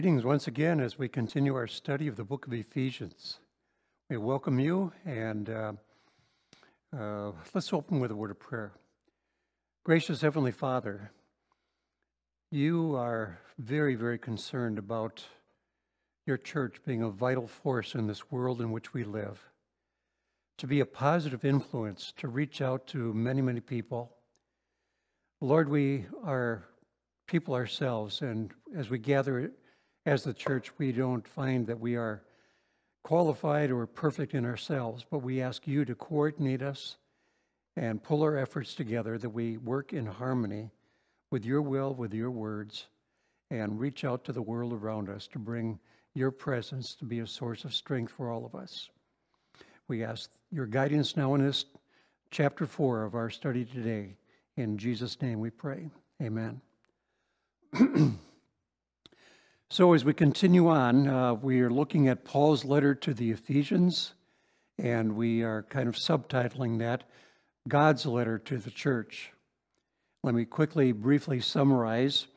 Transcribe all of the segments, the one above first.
Greetings once again as we continue our study of the book of Ephesians. We welcome you and uh, uh, let's open with a word of prayer. Gracious Heavenly Father, you are very, very concerned about your church being a vital force in this world in which we live, to be a positive influence, to reach out to many, many people. Lord, we are people ourselves, and as we gather as the church, we don't find that we are qualified or perfect in ourselves, but we ask you to coordinate us and pull our efforts together that we work in harmony with your will, with your words, and reach out to the world around us to bring your presence to be a source of strength for all of us. We ask your guidance now in this chapter four of our study today. In Jesus' name we pray. Amen. So, as we continue on, uh, we are looking at Paul's letter to the Ephesians, and we are kind of subtitling that God's letter to the church. Let me quickly, briefly summarize.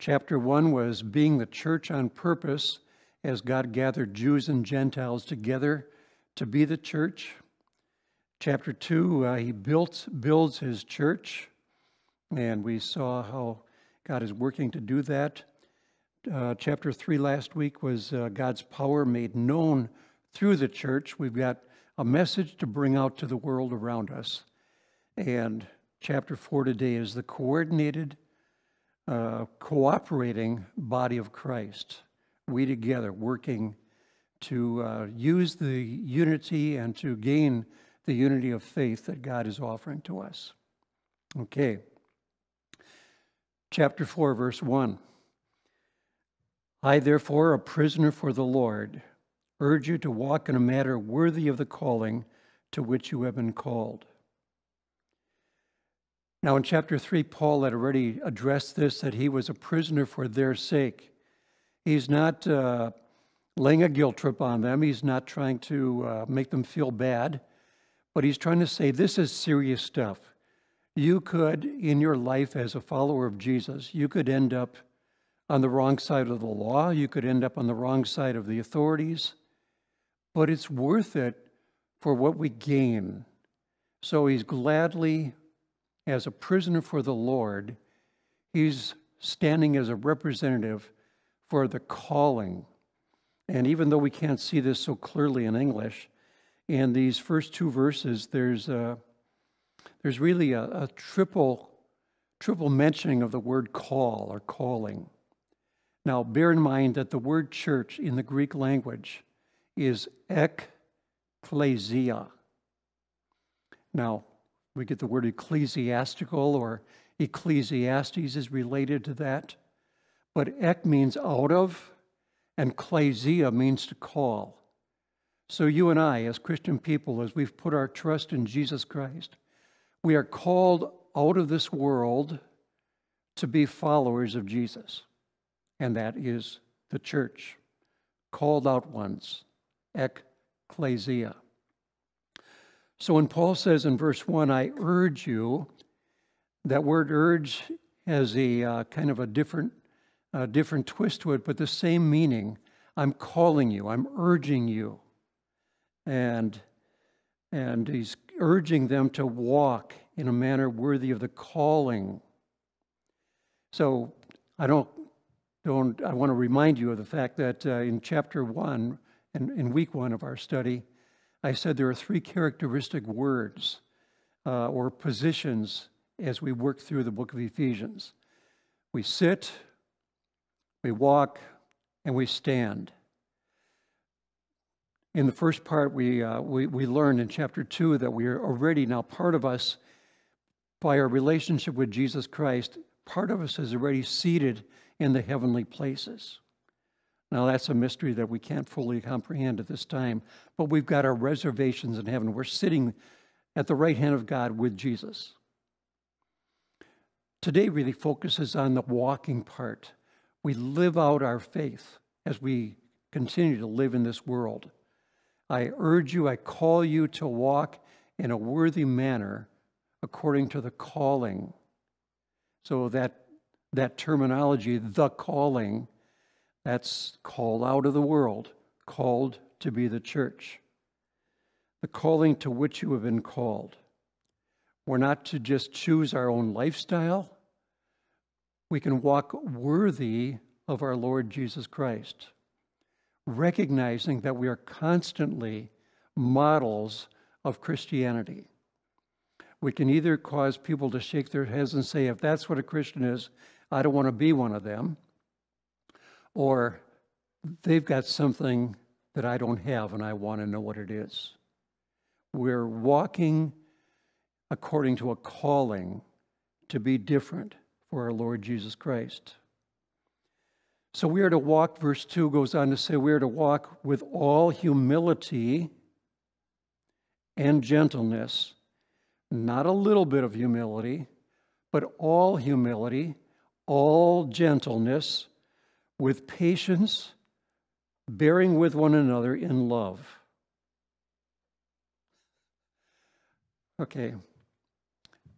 Chapter one was being the church on purpose as God gathered Jews and Gentiles together to be the church. Chapter two, uh, he built, builds his church, and we saw how God is working to do that. Uh, chapter 3 last week was uh, God's power made known through the church. We've got a message to bring out to the world around us. And chapter 4 today is the coordinated, uh, cooperating body of Christ. We together working to uh, use the unity and to gain the unity of faith that God is offering to us. Okay. Chapter 4, verse 1. I, therefore, a prisoner for the Lord, urge you to walk in a manner worthy of the calling to which you have been called. Now, in chapter 3, Paul had already addressed this that he was a prisoner for their sake. He's not uh, laying a guilt trip on them, he's not trying to uh, make them feel bad, but he's trying to say this is serious stuff. You could, in your life as a follower of Jesus, you could end up on the wrong side of the law. You could end up on the wrong side of the authorities. But it's worth it for what we gain. So he's gladly, as a prisoner for the Lord, he's standing as a representative for the calling. And even though we can't see this so clearly in English, in these first two verses, there's a, there's really a, a triple triple mentioning of the word call or calling. Now, bear in mind that the word church in the Greek language is ekklesia. Now, we get the word ecclesiastical or ecclesiastes is related to that. But ek means out of, and klesia means to call. So, you and I, as Christian people, as we've put our trust in Jesus Christ, we are called out of this world to be followers of Jesus and that is the church, called out ones, ecclesia. So when Paul says in verse 1, I urge you, that word urge has a uh, kind of a different, uh, different twist to it, but the same meaning. I'm calling you, I'm urging you. And, and he's urging them to walk in a manner worthy of the calling. So I don't don't, I want to remind you of the fact that uh, in chapter one, in, in week one of our study, I said there are three characteristic words uh, or positions as we work through the book of Ephesians. We sit, we walk, and we stand. In the first part, we, uh, we, we learned in chapter 2 that we are already now part of us by our relationship with Jesus Christ. Part of us is already seated in the heavenly places. Now, that's a mystery that we can't fully comprehend at this time, but we've got our reservations in heaven. We're sitting at the right hand of God with Jesus. Today really focuses on the walking part. We live out our faith as we continue to live in this world. I urge you, I call you to walk in a worthy manner according to the calling. So that that terminology, the calling, That's called out of the world, called to be the church. The calling to which you have been called. We're not to just choose our own lifestyle. We can walk worthy of our Lord Jesus Christ, recognizing that we are constantly models of Christianity. We can either cause people to shake their heads and say, if that's what a Christian is, I don't want to be one of them, or they've got something that I don't have and I want to know what it is. We're walking according to a calling to be different for our Lord Jesus Christ. So we are to walk, verse 2 goes on to say, we are to walk with all humility and gentleness, not a little bit of humility, but all humility, all gentleness, with patience, bearing with one another in love. Okay,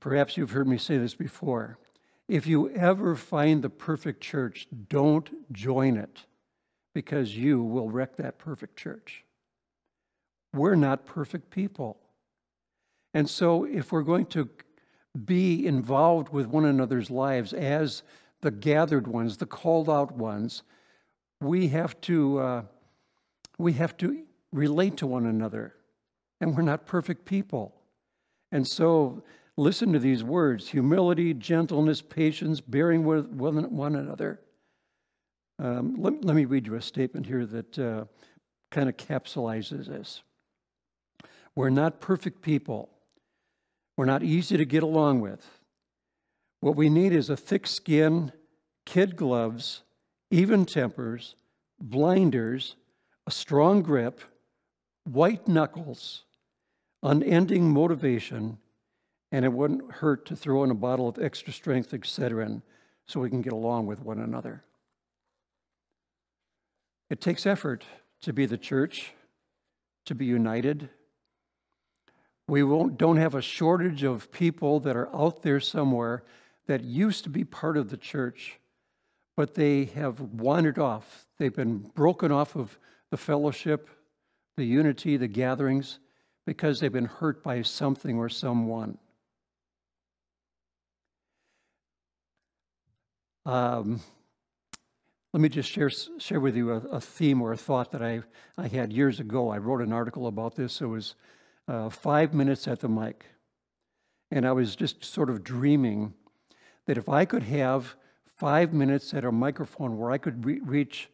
perhaps you've heard me say this before. If you ever find the perfect church, don't join it because you will wreck that perfect church. We're not perfect people. And so, if we're going to be involved with one another's lives as the gathered ones, the called out ones, we have to uh, we have to relate to one another, and we're not perfect people. And so, listen to these words: humility, gentleness, patience, bearing with one another. Um, let, let, me read you a statement here that uh, kind of capsulizes this. We're not perfect people. We're not easy to get along with. What we need is a thick skin, kid gloves, even tempers, blinders, a strong grip, white knuckles, unending motivation, and it wouldn't hurt to throw in a bottle of extra strength Excedrin so we can get along with one another. It takes effort to be the church, to be united, we won't, don't have a shortage of people that are out there somewhere that used to be part of the church, but they have wandered off. They've been broken off of the fellowship, the unity, the gatherings, because they've been hurt by something or someone. Um, let me just share, share with you a, a, theme or a thought that I, I had years ago. I wrote an article about this. It was uh, five minutes at the mic. And I was just sort of dreaming that if I could have five minutes at a microphone where I could re- reach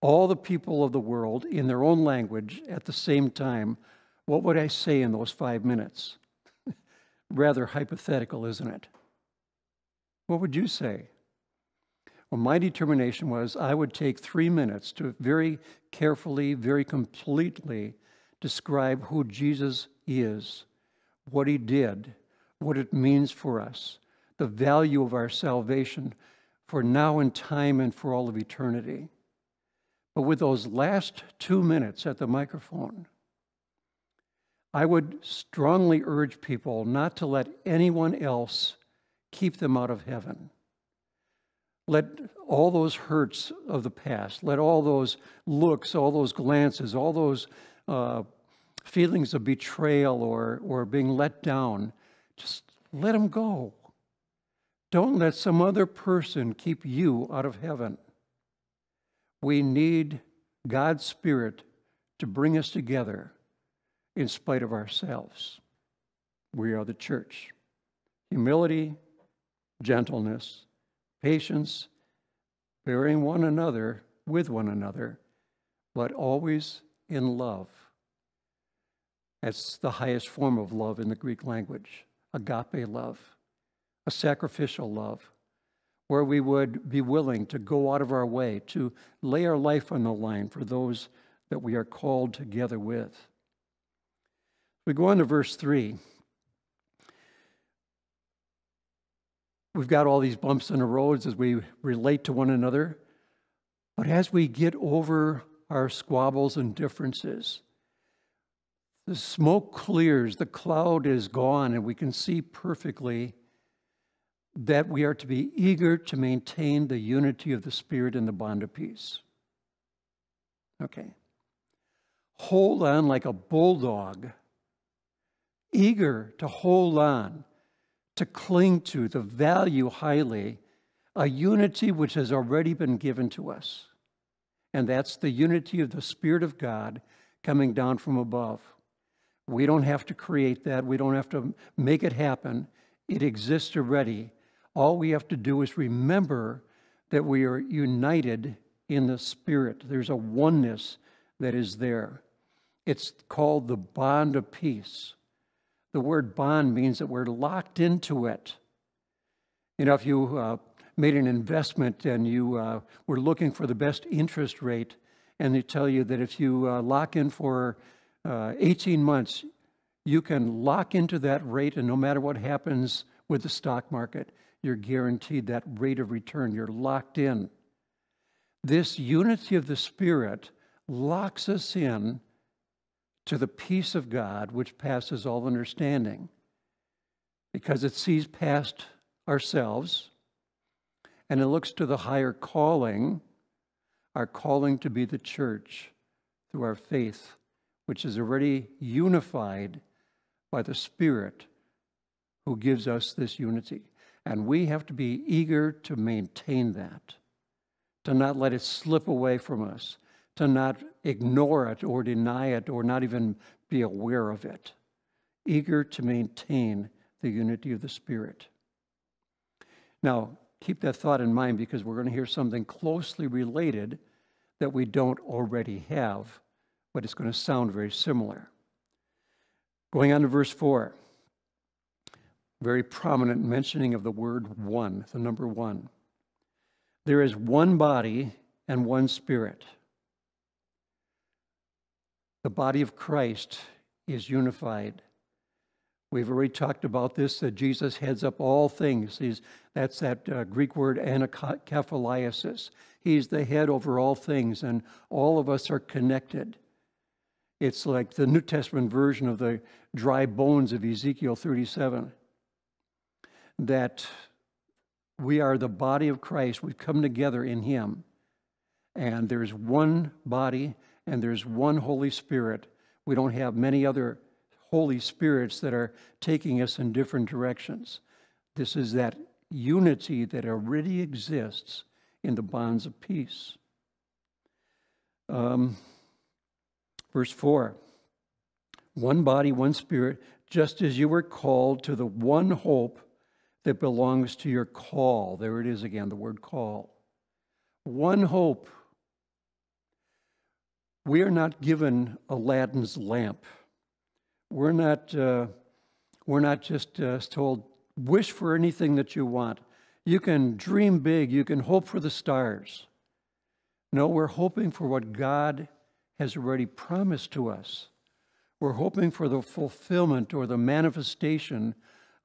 all the people of the world in their own language at the same time, what would I say in those five minutes? Rather hypothetical, isn't it? What would you say? Well, my determination was I would take three minutes to very carefully, very completely describe who Jesus is, what he did, what it means for us, the value of our salvation for now in time and for all of eternity. But with those last two minutes at the microphone, I would strongly urge people not to let anyone else keep them out of heaven. Let all those hurts of the past, let all those looks, all those glances, all those uh, feelings of betrayal or, or being let down, just let them go. Don't let some other person keep you out of heaven. We need God's Spirit to bring us together in spite of ourselves. We are the church. Humility, gentleness, patience, bearing one another with one another, but always in love. That's the highest form of love in the Greek language agape love, a sacrificial love, where we would be willing to go out of our way to lay our life on the line for those that we are called together with. We go on to verse 3. We've got all these bumps in the roads as we relate to one another. But as we get over our squabbles and differences, the smoke clears, the cloud is gone, and we can see perfectly that we are to be eager to maintain the unity of the Spirit and the bond of peace. Okay. Hold on like a bulldog, eager to hold on, to cling to, to value highly a unity which has already been given to us. And that's the unity of the Spirit of God coming down from above. We don't have to create that, we don't have to make it happen. It exists already. All we have to do is remember that we are united in the Spirit. There's a oneness that is there. It's called the bond of peace. The word bond means that we're locked into it. You know, if you uh, made an investment and you uh, were looking for the best interest rate, and they tell you that if you uh, lock in for uh, 18 months, you can lock into that rate, and no matter what happens with the stock market, you're guaranteed that rate of return. You're locked in. This unity of the Spirit locks us in to the peace of God, which passes all understanding, because it sees past ourselves and it looks to the higher calling, our calling to be the church through our faith, which is already unified by the Spirit who gives us this unity. And we have to be eager to maintain that, to not let it slip away from us, to not ignore it or deny it or not even be aware of it. Eager to maintain the unity of the Spirit. Now, keep that thought in mind because we're going to hear something closely related that we don't already have, but it's going to sound very similar. Going on to verse 4 very prominent mentioning of the word one, the number one. There is one body and one spirit. The body of Christ is unified. We've already talked about this that Jesus heads up all things. He's, that's that uh, Greek word anakephaliasis. He's the head over all things, and all of us are connected. It's like the New Testament version of the dry bones of Ezekiel 37 that we are the body of Christ. We've come together in Him. And there's one body and there's one Holy Spirit. We don't have many other Holy Spirits that are taking us in different directions. This is that unity that already exists in the bonds of peace. Um, verse 4 One body, one spirit, just as you were called to the one hope that belongs to your call. There it is again, the word call. One hope. We are not given Aladdin's lamp. We're not, uh, we're not just uh, told, wish for anything that you want. You can dream big, you can hope for the stars. No, we're hoping for what God has already promised to us. We're hoping for the fulfillment or the manifestation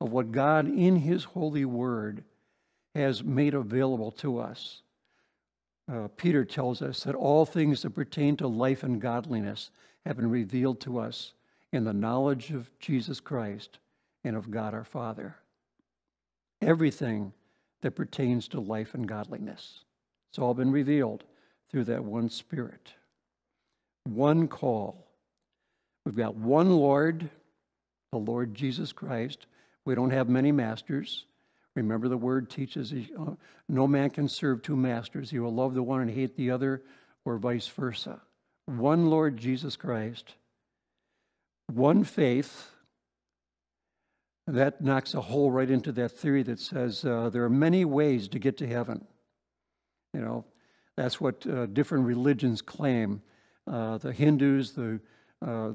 of what God in His holy word has made available to us. Uh, Peter tells us that all things that pertain to life and godliness have been revealed to us in the knowledge of Jesus Christ and of God our Father. Everything that pertains to life and godliness. It's all been revealed through that one Spirit. One call. We've got one Lord, the Lord Jesus Christ, we don't have many masters. Remember, the word teaches uh, no man can serve two masters. He will love the one and hate the other, or vice versa. One Lord Jesus Christ, one faith. That knocks a hole right into that theory that says uh, there are many ways to get to heaven. You know, that's what uh, different religions claim. Uh, the Hindus, the uh,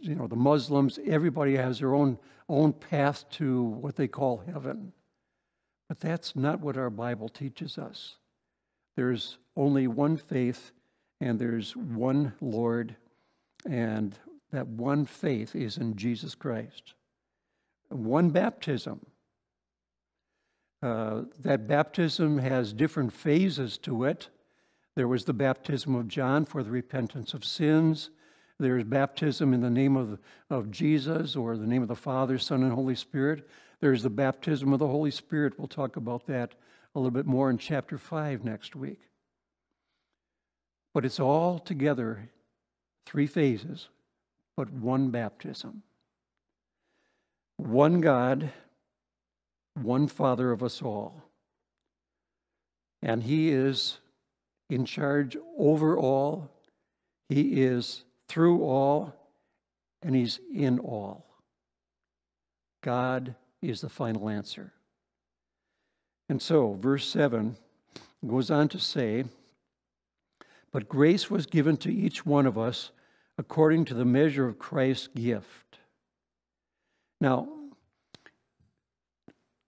you know, the Muslims, everybody has their own, own path to what they call heaven. But that's not what our Bible teaches us. There's only one faith and there's one Lord, and that one faith is in Jesus Christ. One baptism. Uh, that baptism has different phases to it. There was the baptism of John for the repentance of sins. There's baptism in the name of, of Jesus or the name of the Father, Son, and Holy Spirit. There's the baptism of the Holy Spirit. We'll talk about that a little bit more in chapter 5 next week. But it's all together, three phases, but one baptism. One God, one Father of us all. And He is in charge over all, He is through all, and He's in all. God is the final answer. And so, verse 7 goes on to say, But grace was given to each one of us according to the measure of Christ's gift. Now,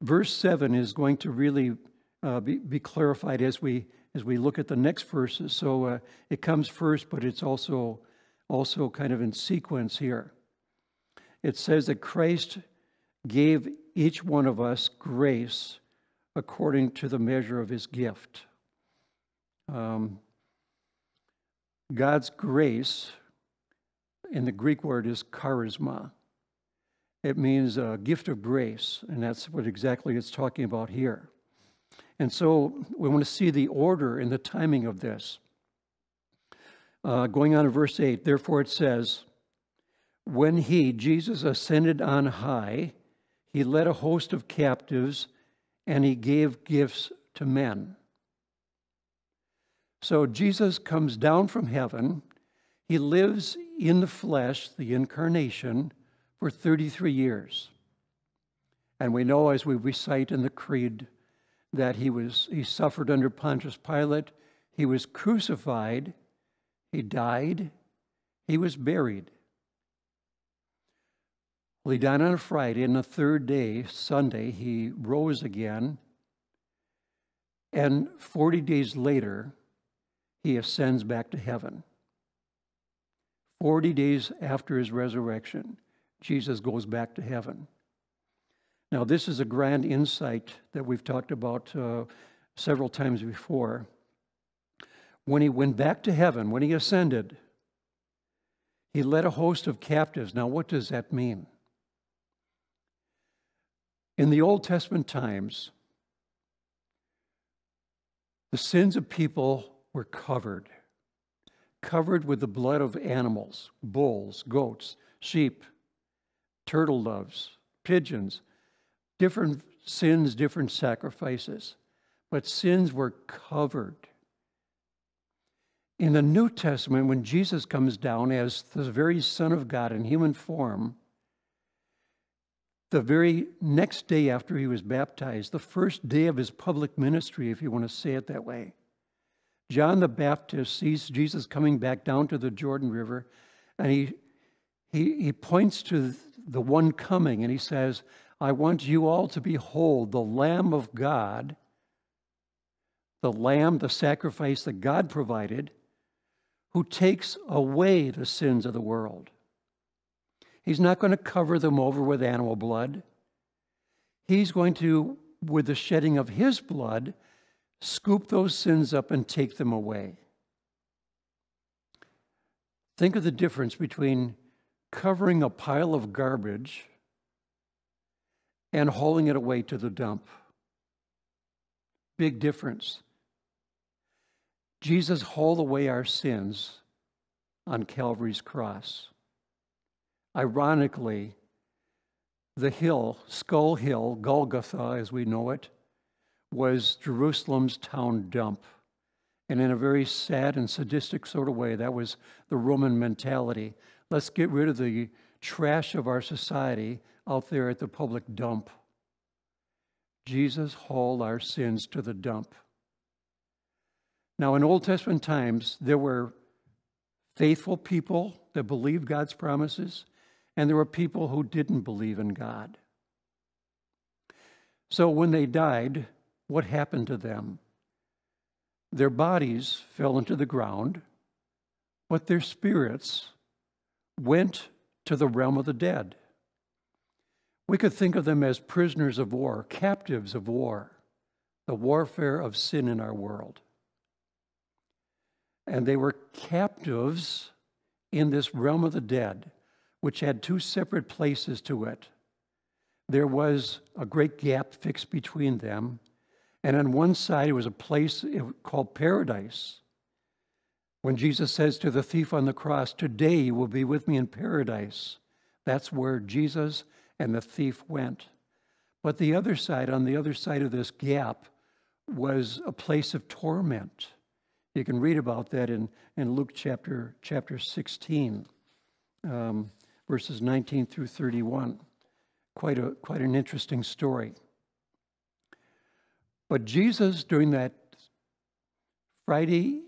verse 7 is going to really uh, be, be, clarified as we as we look at the next verses. So uh, it comes first, but it's also also kind of in sequence here. It says that Christ gave each one of us grace according to the measure of his gift. Um, God's grace in the Greek word is charisma. It means a gift of grace, and that's what exactly it's talking about here. And so we want to see the order and the timing of this. Uh, going on to verse 8, therefore it says, When he, Jesus, ascended on high, he led a host of captives and he gave gifts to men. So Jesus comes down from heaven. He lives in the flesh, the incarnation, for 33 years. And we know as we recite in the Creed that he was he suffered under Pontius Pilate, he was crucified, he died, he was buried. Well, he died on a Friday, and the third day, Sunday, he rose again. And 40 days later, he ascends back to heaven. 40 days after his resurrection, Jesus goes back to heaven. Now, this is a grand insight that we've talked about uh, several times before. When he went back to heaven, when he ascended, he led a host of captives. Now, what does that mean? In the Old Testament times, the sins of people were covered, covered with the blood of animals, bulls, goats, sheep, turtle doves, pigeons, different sins, different sacrifices. But sins were covered. In the New Testament, when Jesus comes down as the very Son of God in human form, the very next day after he was baptized, the first day of his public ministry, if you want to say it that way, John the Baptist sees Jesus coming back down to the Jordan River, and he, he, he points to the one coming, and he says, I want you all to behold the Lamb of God, the Lamb, the sacrifice that God provided, who takes away the sins of the world. He's not going to cover them over with animal blood. He's going to, with the shedding of his blood, scoop those sins up and take them away. Think of the difference between covering a pile of garbage and hauling it away to the dump. Big difference. Jesus hauled away our sins on Calvary's cross. Ironically, the hill, Skull Hill, Golgotha as we know it, was Jerusalem's town dump. And in a very sad and sadistic sort of way, that was the Roman mentality. Let's get rid of the trash of our society out there at the public dump. Jesus hauled our sins to the dump. Now, in Old Testament times, there were faithful people that believed God's promises, and there were people who didn't believe in God. So when they died, what happened to them? Their bodies fell into the ground, but their spirits went to the realm of the dead. We could think of them as prisoners of war, captives of war, the warfare of sin in our world. And they were captives in this realm of the dead which had two separate places to it. There was a great gap fixed between them, and on one side it was a place called paradise, When Jesus says to the thief on the cross, Today you will be with me in paradise, that's where Jesus and the thief went. But the other side, on the other side of this gap, was a place of torment. You can read about that in, in Luke chapter, chapter 16, um, verses 19 through 31. Quite, a, quite an interesting story. But Jesus, during that Friday,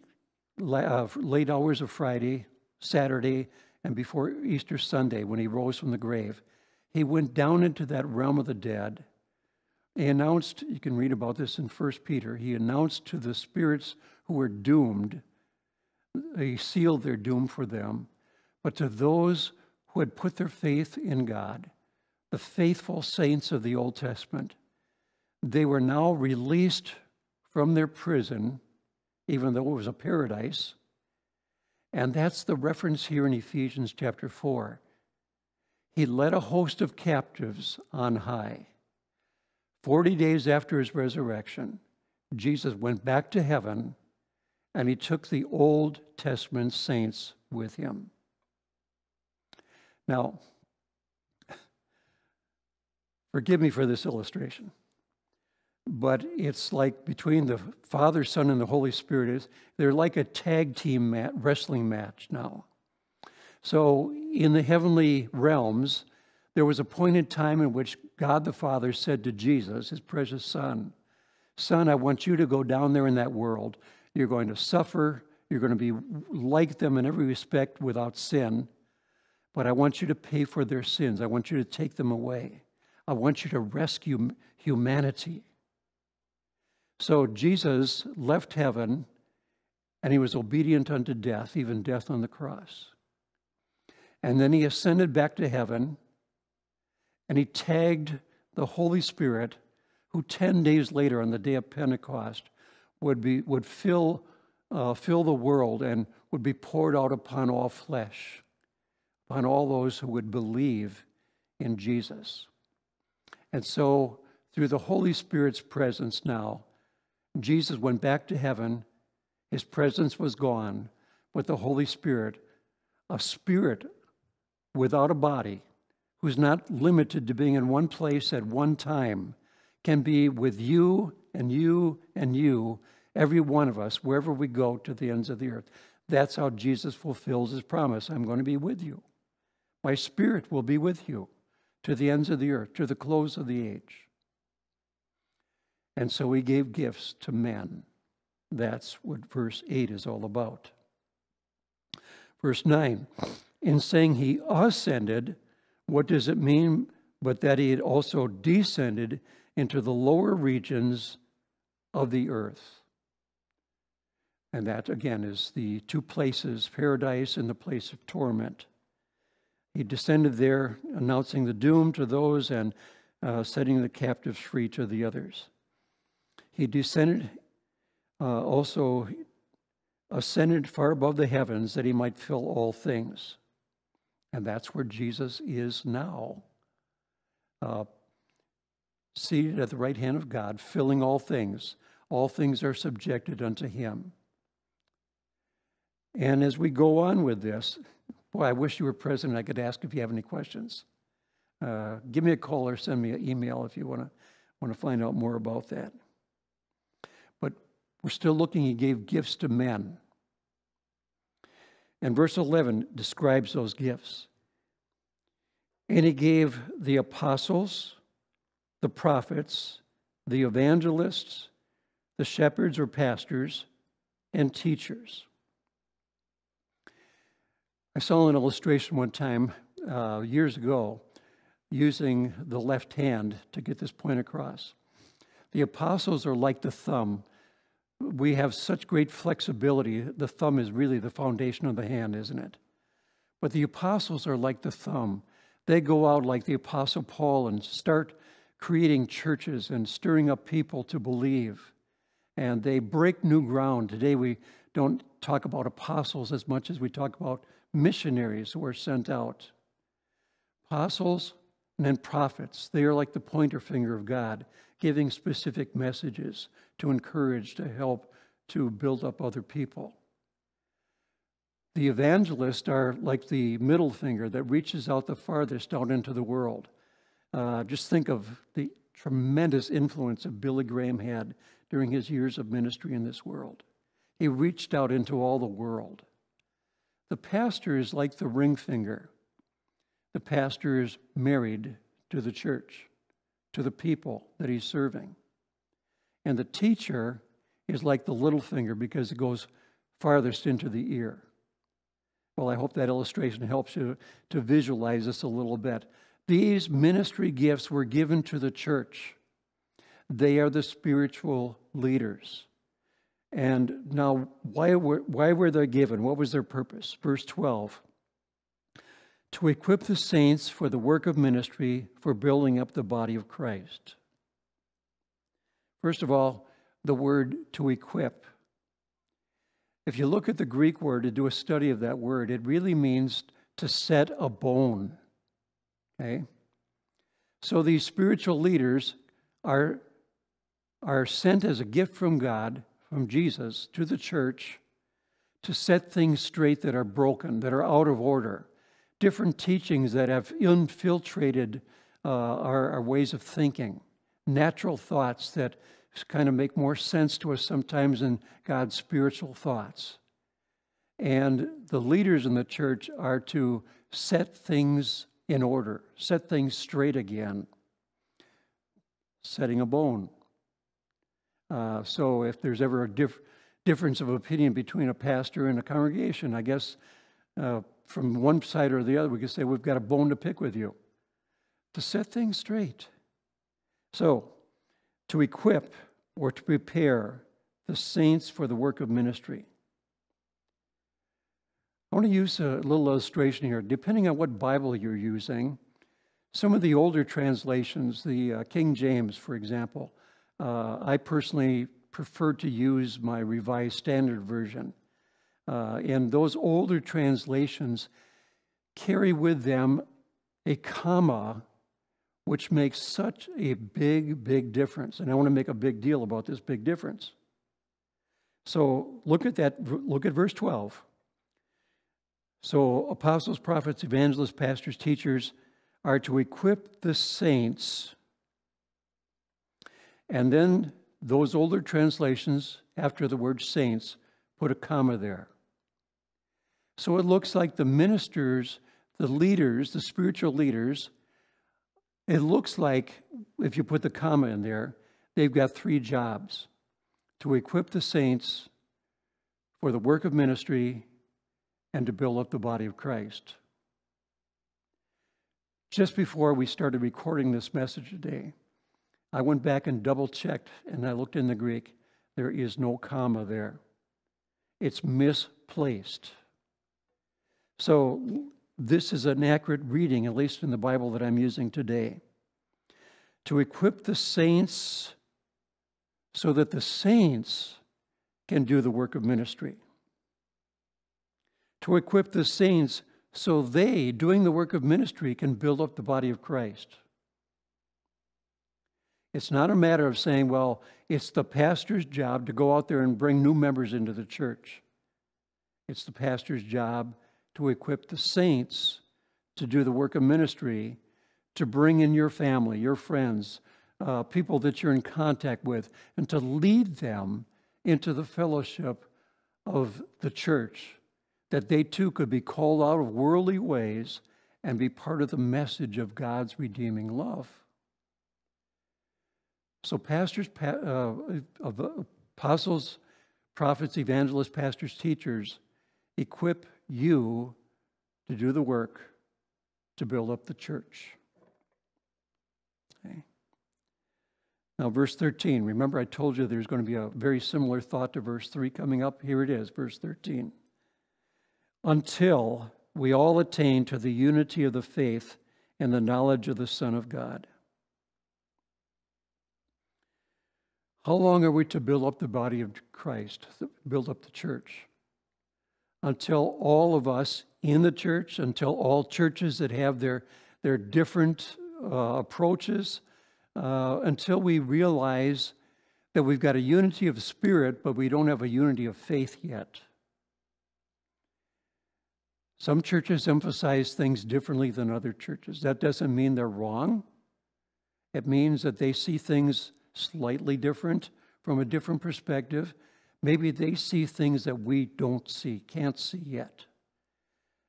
uh, late hours of Friday, Saturday, and before Easter Sunday, when he rose from the grave, he went down into that realm of the dead. He announced, you can read about this in 1 Peter, he announced to the spirits who were doomed, he sealed their doom for them. But to those who had put their faith in God, the faithful saints of the Old Testament, they were now released from their prison, even though it was a paradise. And that's the reference here in Ephesians chapter 4. He led a host of captives on high. Forty days after his resurrection, Jesus went back to heaven and he took the Old Testament saints with him. Now, forgive me for this illustration but it's like between the Father, Son, and the Holy Spirit is they're like a tag team mat, wrestling match now. So in the heavenly realms, there was a point in time in which God the Father said to Jesus, his precious Son, Son, I want you to go down there in that world. You're going to suffer. You're going to be like them in every respect without sin. But I want you to pay for their sins. I want you to take them away. I want you to rescue humanity. So Jesus left heaven and he was obedient unto death, even death on the cross. And then he ascended back to heaven and he tagged the Holy Spirit, who 10 days later, on the day of Pentecost, would, be, would fill, uh, fill the world and would be poured out upon all flesh, upon all those who would believe in Jesus. And so, through the Holy Spirit's presence now, Jesus went back to heaven. His presence was gone, but the Holy Spirit, a spirit without a body, who's not limited to being in one place at one time, can be with you and you and you, every one of us, wherever we go to the ends of the earth. That's how Jesus fulfills his promise I'm going to be with you. My spirit will be with you to the ends of the earth, to the close of the age. And so he gave gifts to men. That's what verse 8 is all about. Verse 9, in saying he ascended, what does it mean but that he had also descended into the lower regions of the earth? And that, again, is the two places, paradise and the place of torment. He descended there, announcing the doom to those and uh, setting the captives free to the others. He descended, uh, also ascended far above the heavens that he might fill all things. And that's where Jesus is now, uh, seated at the right hand of God, filling all things. All things are subjected unto him. And as we go on with this, boy, I wish you were present. I could ask if you have any questions. Uh, give me a call or send me an email if you want to want to find out more about that. But we're still looking, he gave gifts to men. And verse 11 describes those gifts. And he gave the apostles, the prophets, the evangelists, the shepherds or pastors, and teachers. I saw an illustration one time uh, years ago using the left hand to get this point across. The apostles are like the thumb we have such great flexibility. The thumb is really the foundation of the hand, isn't it? But the apostles are like the thumb. They go out like the apostle Paul and start creating churches and stirring up people to believe. And they break new ground. Today we don't talk about apostles as much as we talk about missionaries who are sent out. Apostles and then prophets, they are like the pointer finger of God giving specific messages to encourage, to help, to build up other people. The evangelists are like the middle finger that reaches out the farthest out into the world. Uh, just think of the tremendous influence that Billy Graham had during his years of ministry in this world. He reached out into all the world. The pastor is like the ring finger. The pastor is married to the church, to the people that he's serving. And the teacher is like the little finger because it goes farthest into the ear. Well, I hope that illustration helps you to visualize this a little bit. These ministry gifts were given to the church. They are the spiritual leaders. And now, why were, why were they given? What was their purpose? Verse 12 to equip the saints for the work of ministry for building up the body of Christ. First of all, the word to equip. If you look at the Greek word to do a study of that word, it really means to set a bone. Okay? So these spiritual leaders are, are sent as a gift from God, from Jesus, to the church to set things straight that are broken, that are out of order, different teachings that have infiltrated uh, our, our ways of thinking, natural thoughts that kind of make more sense to us sometimes than God's spiritual thoughts. And the leaders in the church are to set things in order, set things straight again, setting a bone. Uh, so if there's ever a diff- difference of opinion between a pastor and a congregation, I guess uh, from one side or the other, we could say we've got a bone to pick with you to set things straight. So, to equip or to prepare the saints for the work of ministry. I want to use a little illustration here. Depending on what Bible you're using, some of the older translations, the uh, King James, for example, uh, I personally prefer to use my Revised Standard Version. Uh, and those older translations carry with them a comma, which makes such a big, big difference. And I want to make a big deal about this big difference. So look at that, look at verse 12. So apostles, prophets, evangelists, pastors, teachers are to equip the saints. And then those older translations, after the word saints, put a comma there. So it looks like the ministers, the leaders, the spiritual leaders, it looks like, if you put the comma in there, they've got three jobs to equip the saints for the work of ministry and to build up the body of Christ. Just before we started recording this message today, I went back and double checked and I looked in the Greek. There is no comma there, it's misplaced. So, this is an accurate reading, at least in the Bible that I'm using today. To equip the saints so that the saints can do the work of ministry. To equip the saints so they, doing the work of ministry, can build up the body of Christ. It's not a matter of saying, well, it's the pastor's job to go out there and bring new members into the church. It's the pastor's job to equip the saints to do the work of ministry, to bring in your family, your friends, uh, people that you're in contact with, and to lead them into the fellowship of the church, that they too could be called out of worldly ways and be part of the message of God's redeeming love. So, pastors, uh, apostles, prophets, evangelists, pastors, teachers equip you to do the work to build up the church. Okay. Now, verse 13. Remember, I told you there's going to be a very similar thought to verse 3 coming up. Here it is, verse 13. Until we all attain to the unity of the faith and the knowledge of the Son of God. How long are we to build up the body of Christ, build up the church? Until all of us in the church, until all churches that have their, their different uh, approaches, uh, until we realize that we've got a unity of spirit, but we don't have a unity of faith yet. Some churches emphasize things differently than other churches. That doesn't mean they're wrong. It means that they see things slightly different from a different perspective. Maybe they see things that we don't see, can't see yet.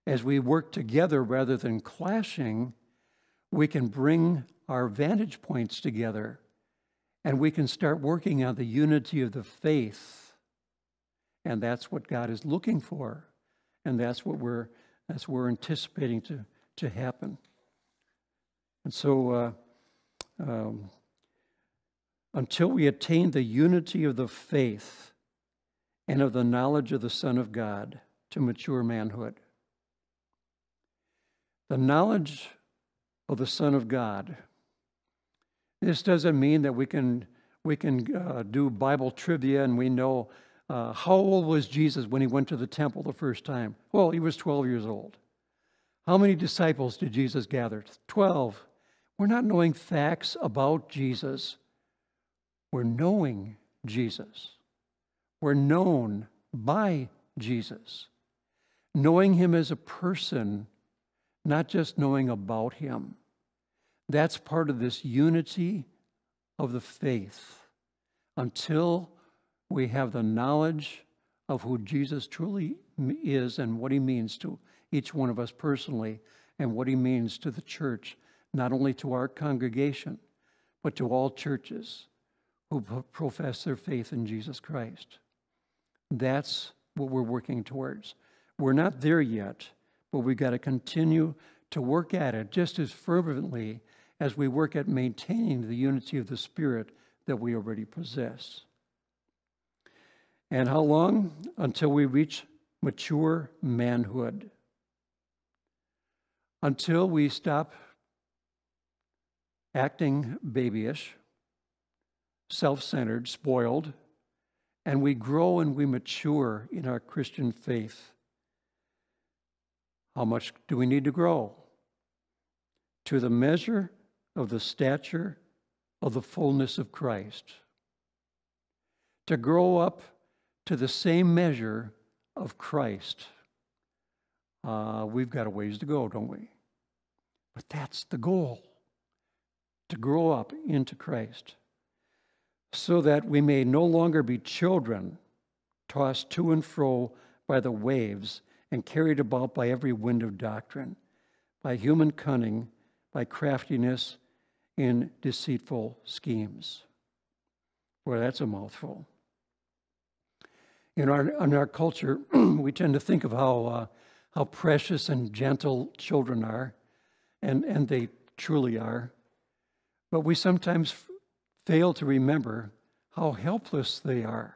As we work together rather than clashing, we can bring our vantage points together and we can start working on the unity of the faith. And that's what God is looking for. And that's what we're, that's what we're anticipating to, to happen. And so, uh, um, until we attain the unity of the faith and of the knowledge of the Son of God to mature manhood. The knowledge of the Son of God. This doesn't mean that we can, we can uh, do Bible trivia and we know uh, how old was Jesus when he went to the temple the first time? Well, he was 12 years old. How many disciples did Jesus gather? 12. We're not knowing facts about Jesus. We're knowing Jesus. We're known by Jesus. Knowing him as a person, not just knowing about him. That's part of this unity of the faith until we have the knowledge of who Jesus truly is and what he means to each one of us personally and what he means to the church, not only to our congregation, but to all churches who profess their faith in Jesus Christ. That's what we're working towards. We're not there yet, but we've got to continue to work at it just as fervently as we work at maintaining the unity of the Spirit that we already possess. And how long? Until we reach mature manhood. Until we stop acting babyish, self centered, spoiled, and we grow and we mature in our Christian faith. How much do we need to grow? To the measure of the stature of the fullness of Christ. To grow up to the same measure of Christ. Uh, we've got a ways to go, don't we? But that's the goal to grow up into Christ so that we may no longer be children tossed to and fro by the waves and carried about by every wind of doctrine, by human cunning, by craftiness in deceitful schemes. Boy, that's a mouthful. In our, in our culture, we tend to think of how, uh, how precious and gentle children are, and, and they truly are. But we sometimes fail to remember how helpless they are.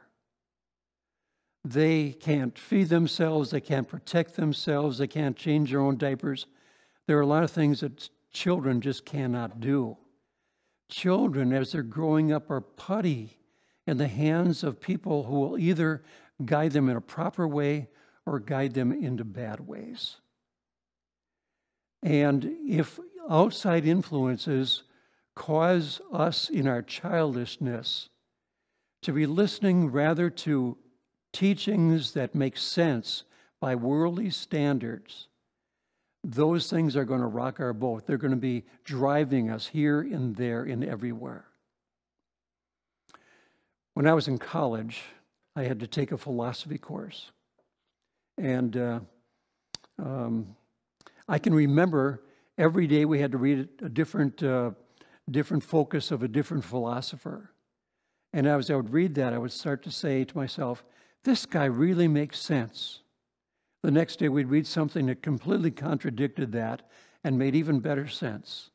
They can't feed themselves, they can't protect themselves, they can't change their own diapers. There are a lot of things that children just cannot do. Children, as they're growing up, are putty in the hands of people who will either guide them in a proper way or guide them into bad ways. And if outside influences cause us in our childishness to be listening rather to teachings that make sense by worldly standards, those things are going to rock our boat. They're going to be driving us here and there and everywhere. When I was in college, I had to take a philosophy course. And uh, um, I can remember every day we had to read a different uh, different focus of a different philosopher. And as I would read that, I would start to say to myself, this guy really makes sense. The next day, we'd read something that completely contradicted that and made even better sense.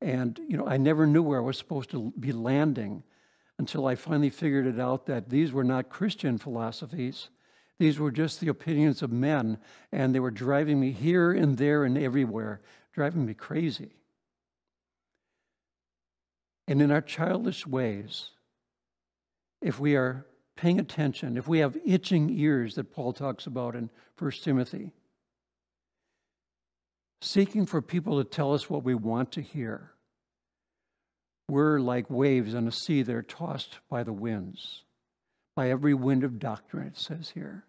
And, you know, I never knew where I was supposed to be landing until I finally figured it out that these were not Christian philosophies. These were just the opinions of men, and they were driving me here and there and everywhere, driving me crazy. And in our childish ways, if we are paying attention, if we have itching ears that Paul talks about in 1 Timothy, seeking for people to tell us what we want to hear, we're like waves on a sea that are tossed by the winds, by every wind of doctrine, it says here,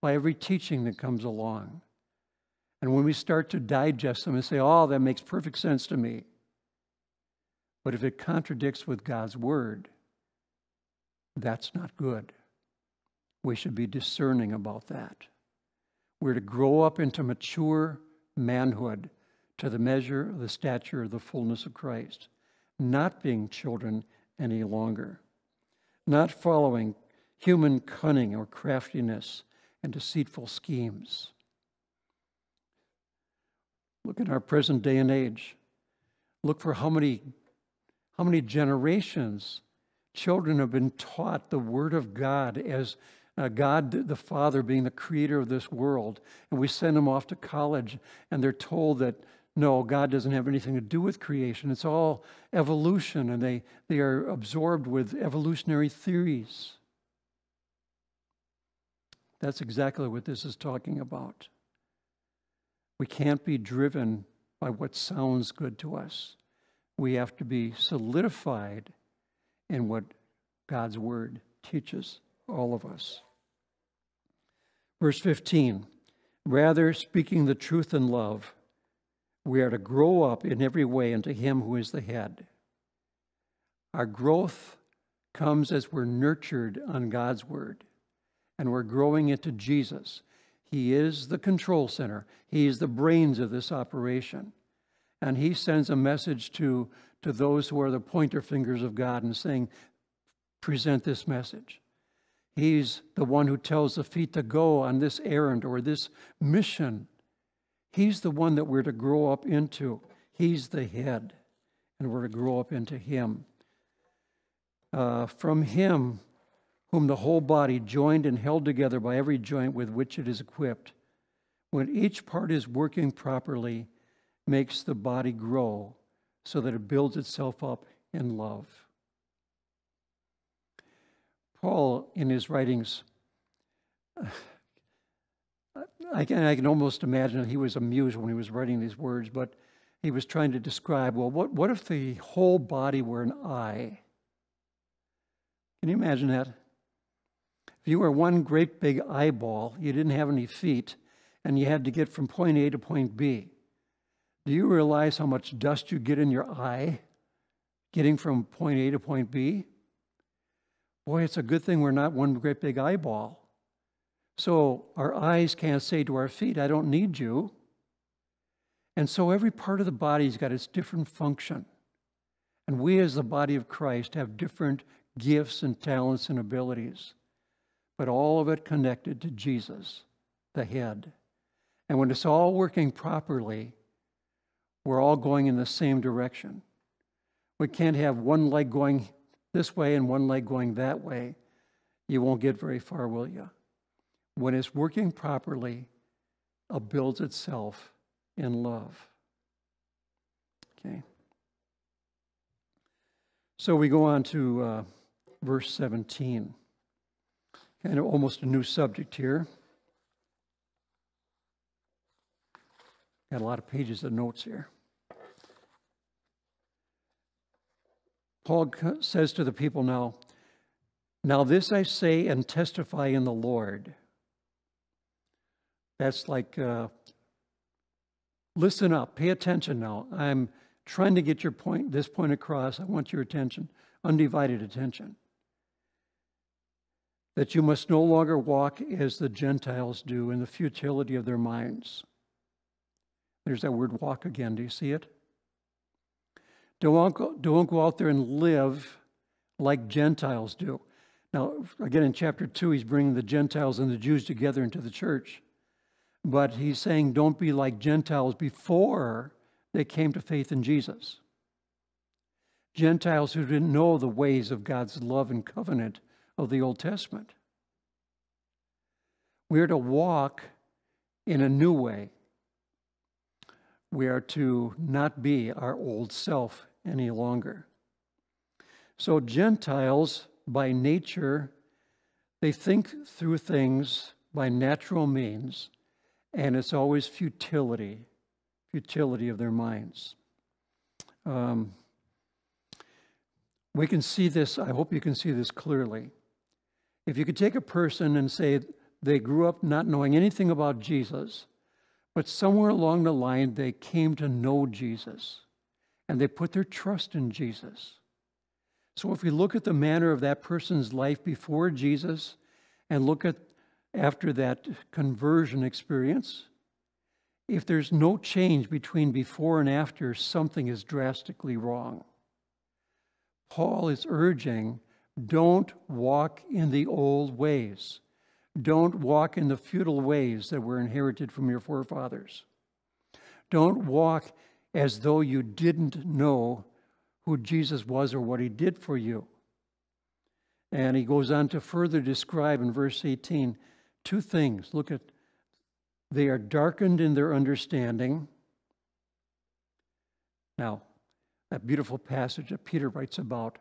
by every teaching that comes along. And when we start to digest them and say, oh, that makes perfect sense to me. But if it contradicts with God's word, that's not good. We should be discerning about that. We're to grow up into mature manhood to the measure of the stature of the fullness of Christ, not being children any longer, not following human cunning or craftiness and deceitful schemes. Look at our present day and age. Look for how many, how many generations children have been taught the Word of God as uh, God the Father being the creator of this world. And we send them off to college and they're told that no, God doesn't have anything to do with creation. It's all evolution, and they, they are absorbed with evolutionary theories. That's exactly what this is talking about. We can't be driven by what sounds good to us. We have to be solidified in what God's word teaches all of us. Verse 15 Rather, speaking the truth in love, we are to grow up in every way into Him who is the head. Our growth comes as we're nurtured on God's word and we're growing into Jesus. He is the control center, He is the brains of this operation. And He sends a message to, to those who are the pointer fingers of God and saying, present this message. He's the one who tells the feet to go on this errand or this mission. He's the one that we're to grow up into. He's the head, and we're to grow up into Him. Uh, from Him, whom the whole body, joined and held together by every joint with which it is equipped, when each part is working properly, makes the body grow so that it builds itself up in love. Paul, in his writings, I can, I can almost imagine he was amused when he was writing these words, but he was trying to describe well, what, what if the whole body were an eye? Can you imagine that? If you were one great big eyeball, you didn't have any feet, and you had to get from point A to point B, do you realize how much dust you get in your eye getting from point A to point B? Boy, it's a good thing we're not one great big eyeball. So our eyes can't say to our feet, I don't need you. And so every part of the body's got its different function. And we, as the body of Christ, have different gifts and talents and abilities but all of it connected to Jesus, the head. And when it's all working properly, we're all going in the same direction. We can't have one leg going this way and one leg going that way. You won't get very far, will you? When it's working properly, it builds itself in love. Okay. So we go on to uh, verse 17 kind of almost a new subject here. Got a lot of pages of notes here. Paul says to the people now, Now this I say and testify in the Lord. That's like, uh, listen up, pay attention now. I'm trying to get your point, this point across. I want your attention, undivided attention that you must no longer walk as the Gentiles do in the futility of their minds. There's that word walk again. Do you see it? Don't go, don't go out there and live like Gentiles do. Now, again, in chapter 2, he's bringing the Gentiles and the Jews together into the church. But he's saying, don't be like Gentiles before they came to faith in Jesus. Gentiles who didn't know the ways of God's love and covenant of the Old Testament. We are to walk in a new way. We are to not be our old self any longer. So, Gentiles, by nature, they think through things by natural means, and it's always futility, futility of their minds. Um, we can see this, I hope you can see this clearly. If you could take a person and say they grew up not knowing anything about Jesus, But somewhere along the line, they came to know Jesus and they put their trust in Jesus. So if we look at the manner of that person's life before Jesus and look at after that conversion experience, if there's no change between before and after, something is drastically wrong. Paul is urging don't walk in the old ways. Don't walk in the futile ways that were inherited from your forefathers. Don't walk as though you didn't know who Jesus was or what he did for you. And he goes on to further describe in verse 18 two things. Look at they are darkened in their understanding. Now, that beautiful passage that Peter writes about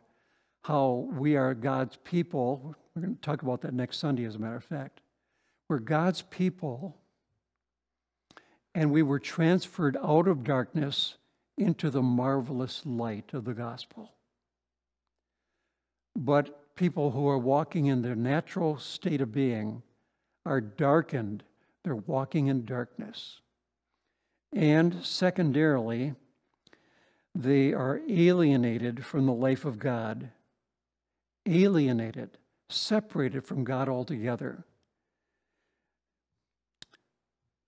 how we are God's people. We're going to talk about that next Sunday, as a matter of fact. We're God's people, and we were transferred out of darkness into the marvelous light of the gospel. But people who are walking in their natural state of being are darkened, they're walking in darkness. And secondarily, they are alienated from the life of God alienated, separated from God altogether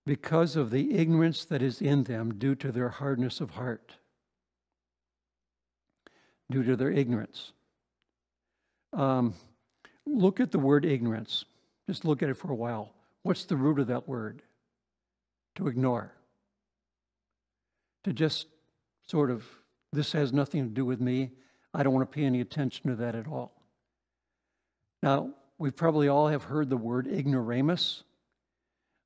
because of the ignorance that is in them due to their hardness of heart, due to their ignorance. Um, look at the word ignorance. Just look at it for a while. What's the root of that word? To ignore. To just sort of, this has nothing to do with me. I don't want to pay any attention to that at all. Now, we probably all have heard the word ignoramus.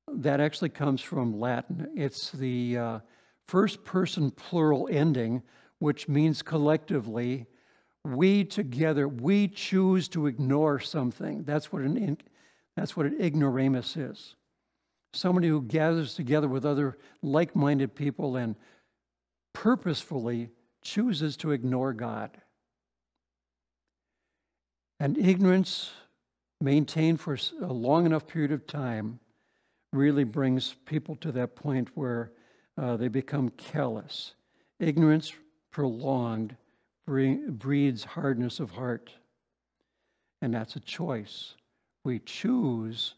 That actually comes from Latin. It's the uh, first person plural ending, which means collectively, we together, we choose to ignore something. That's what an, that's what an ignoramus is. Somebody who gathers together with other like minded people and purposefully chooses to ignore God. And ignorance maintained for a long enough period of time really brings people to that point where uh, they become callous. Ignorance prolonged breeds hardness of heart. And that's a choice. We choose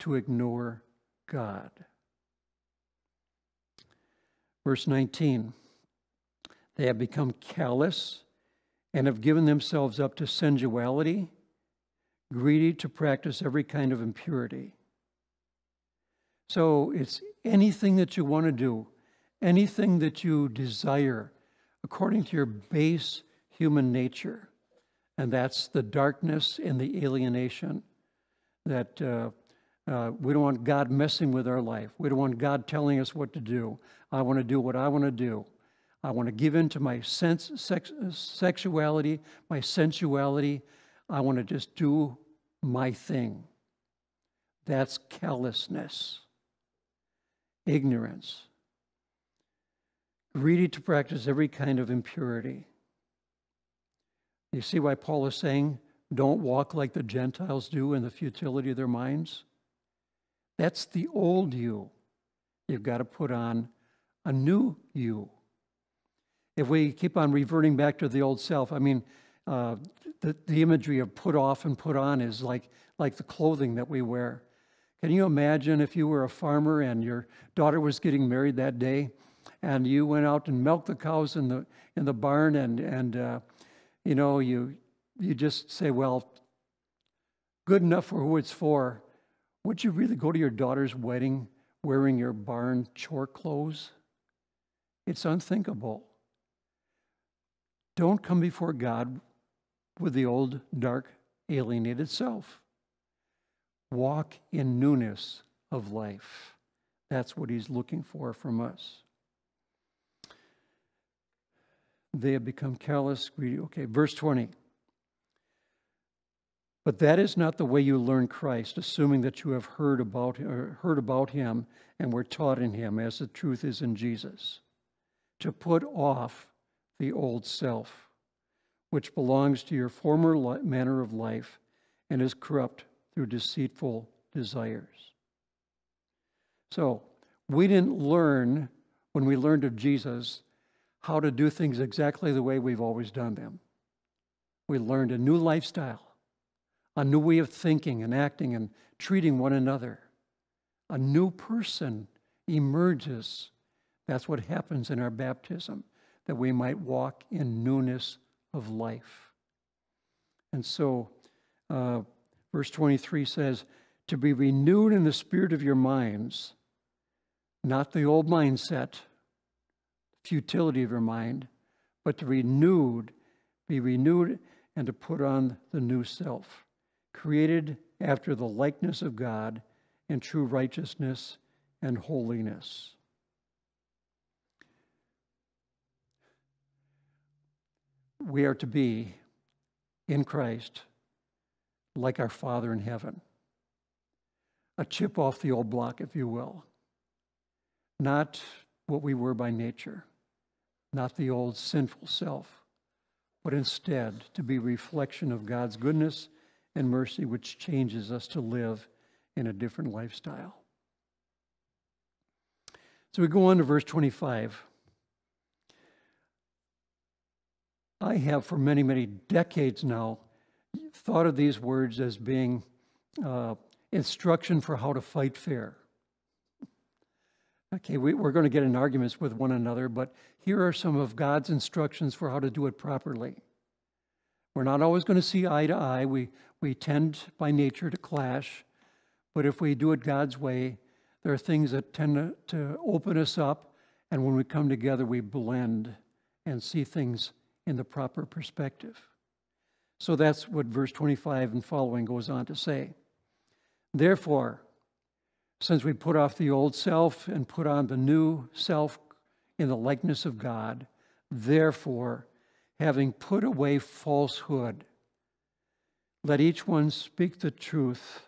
to ignore God. Verse 19 They have become callous and have given themselves up to sensuality, greedy to practice every kind of impurity. So it's anything that you want to do, anything that you desire, according to your base human nature. And that's the darkness and the alienation that uh, uh, we don't want God messing with our life. We don't want God telling us what to do. I want to do what I want to do. I want to give in to my sense, sex, uh, sexuality, my sensuality. I want to just do my thing. That's callousness, ignorance, greedy to practice every kind of impurity. You see why Paul is saying, don't walk like the Gentiles do in the futility of their minds? That's the old you. You've got to put on a new you if we keep on reverting back to the old self, I mean, uh, the, the imagery of put off and put on is like, like the clothing that we wear. Can you imagine if you were a farmer and your daughter was getting married that day and you went out and milked the cows in the, in the barn and, and uh, you know, you, you just say, well, good enough for who it's for. Would you really go to your daughter's wedding wearing your barn chore clothes? It's unthinkable. Don't come before God with the old, dark, alienated self. Walk in newness of life. That's what he's looking for from us. They have become callous, greedy. Okay, verse 20. But that is not the way you learn Christ, assuming that you have heard about, uh, heard about him and were taught in him, as the truth is in Jesus. To put off the old self, which belongs to your former li- manner of life and is corrupt through deceitful desires. So, We didn't learn, when we learned of Jesus, how to do things exactly the way we've always done them. We learned a new lifestyle, a new way of thinking and acting and treating one another. A new person emerges. That's what happens in our baptism, that we might walk in newness of life. And so, uh, verse 23 says, To be renewed in the spirit of your minds, not the old mindset, futility of your mind, but to renewed, be renewed and to put on the new self, created after the likeness of God in true righteousness and holiness. We are to be in Christ like our Father in heaven. A chip off the old block, if you will. Not what we were by nature, not the old sinful self, but instead to be reflection of God's goodness and mercy, which changes us to live in a different lifestyle. So we go on to verse 25. I have for many, many decades now thought of these words as being uh, instruction for how to fight fair. Okay, we, are going to get in arguments with one another, but here are some of God's instructions for how to do it properly. We're not always going to see eye to eye. We, we tend by nature to clash, but if we do it God's way, there are things that tend to, to open us up, and when we come together, we blend and see things in the proper perspective. So that's what verse 25 and following goes on to say. Therefore, since we put off the old self and put on the new self in the likeness of God, therefore, having put away falsehood, let each one speak the truth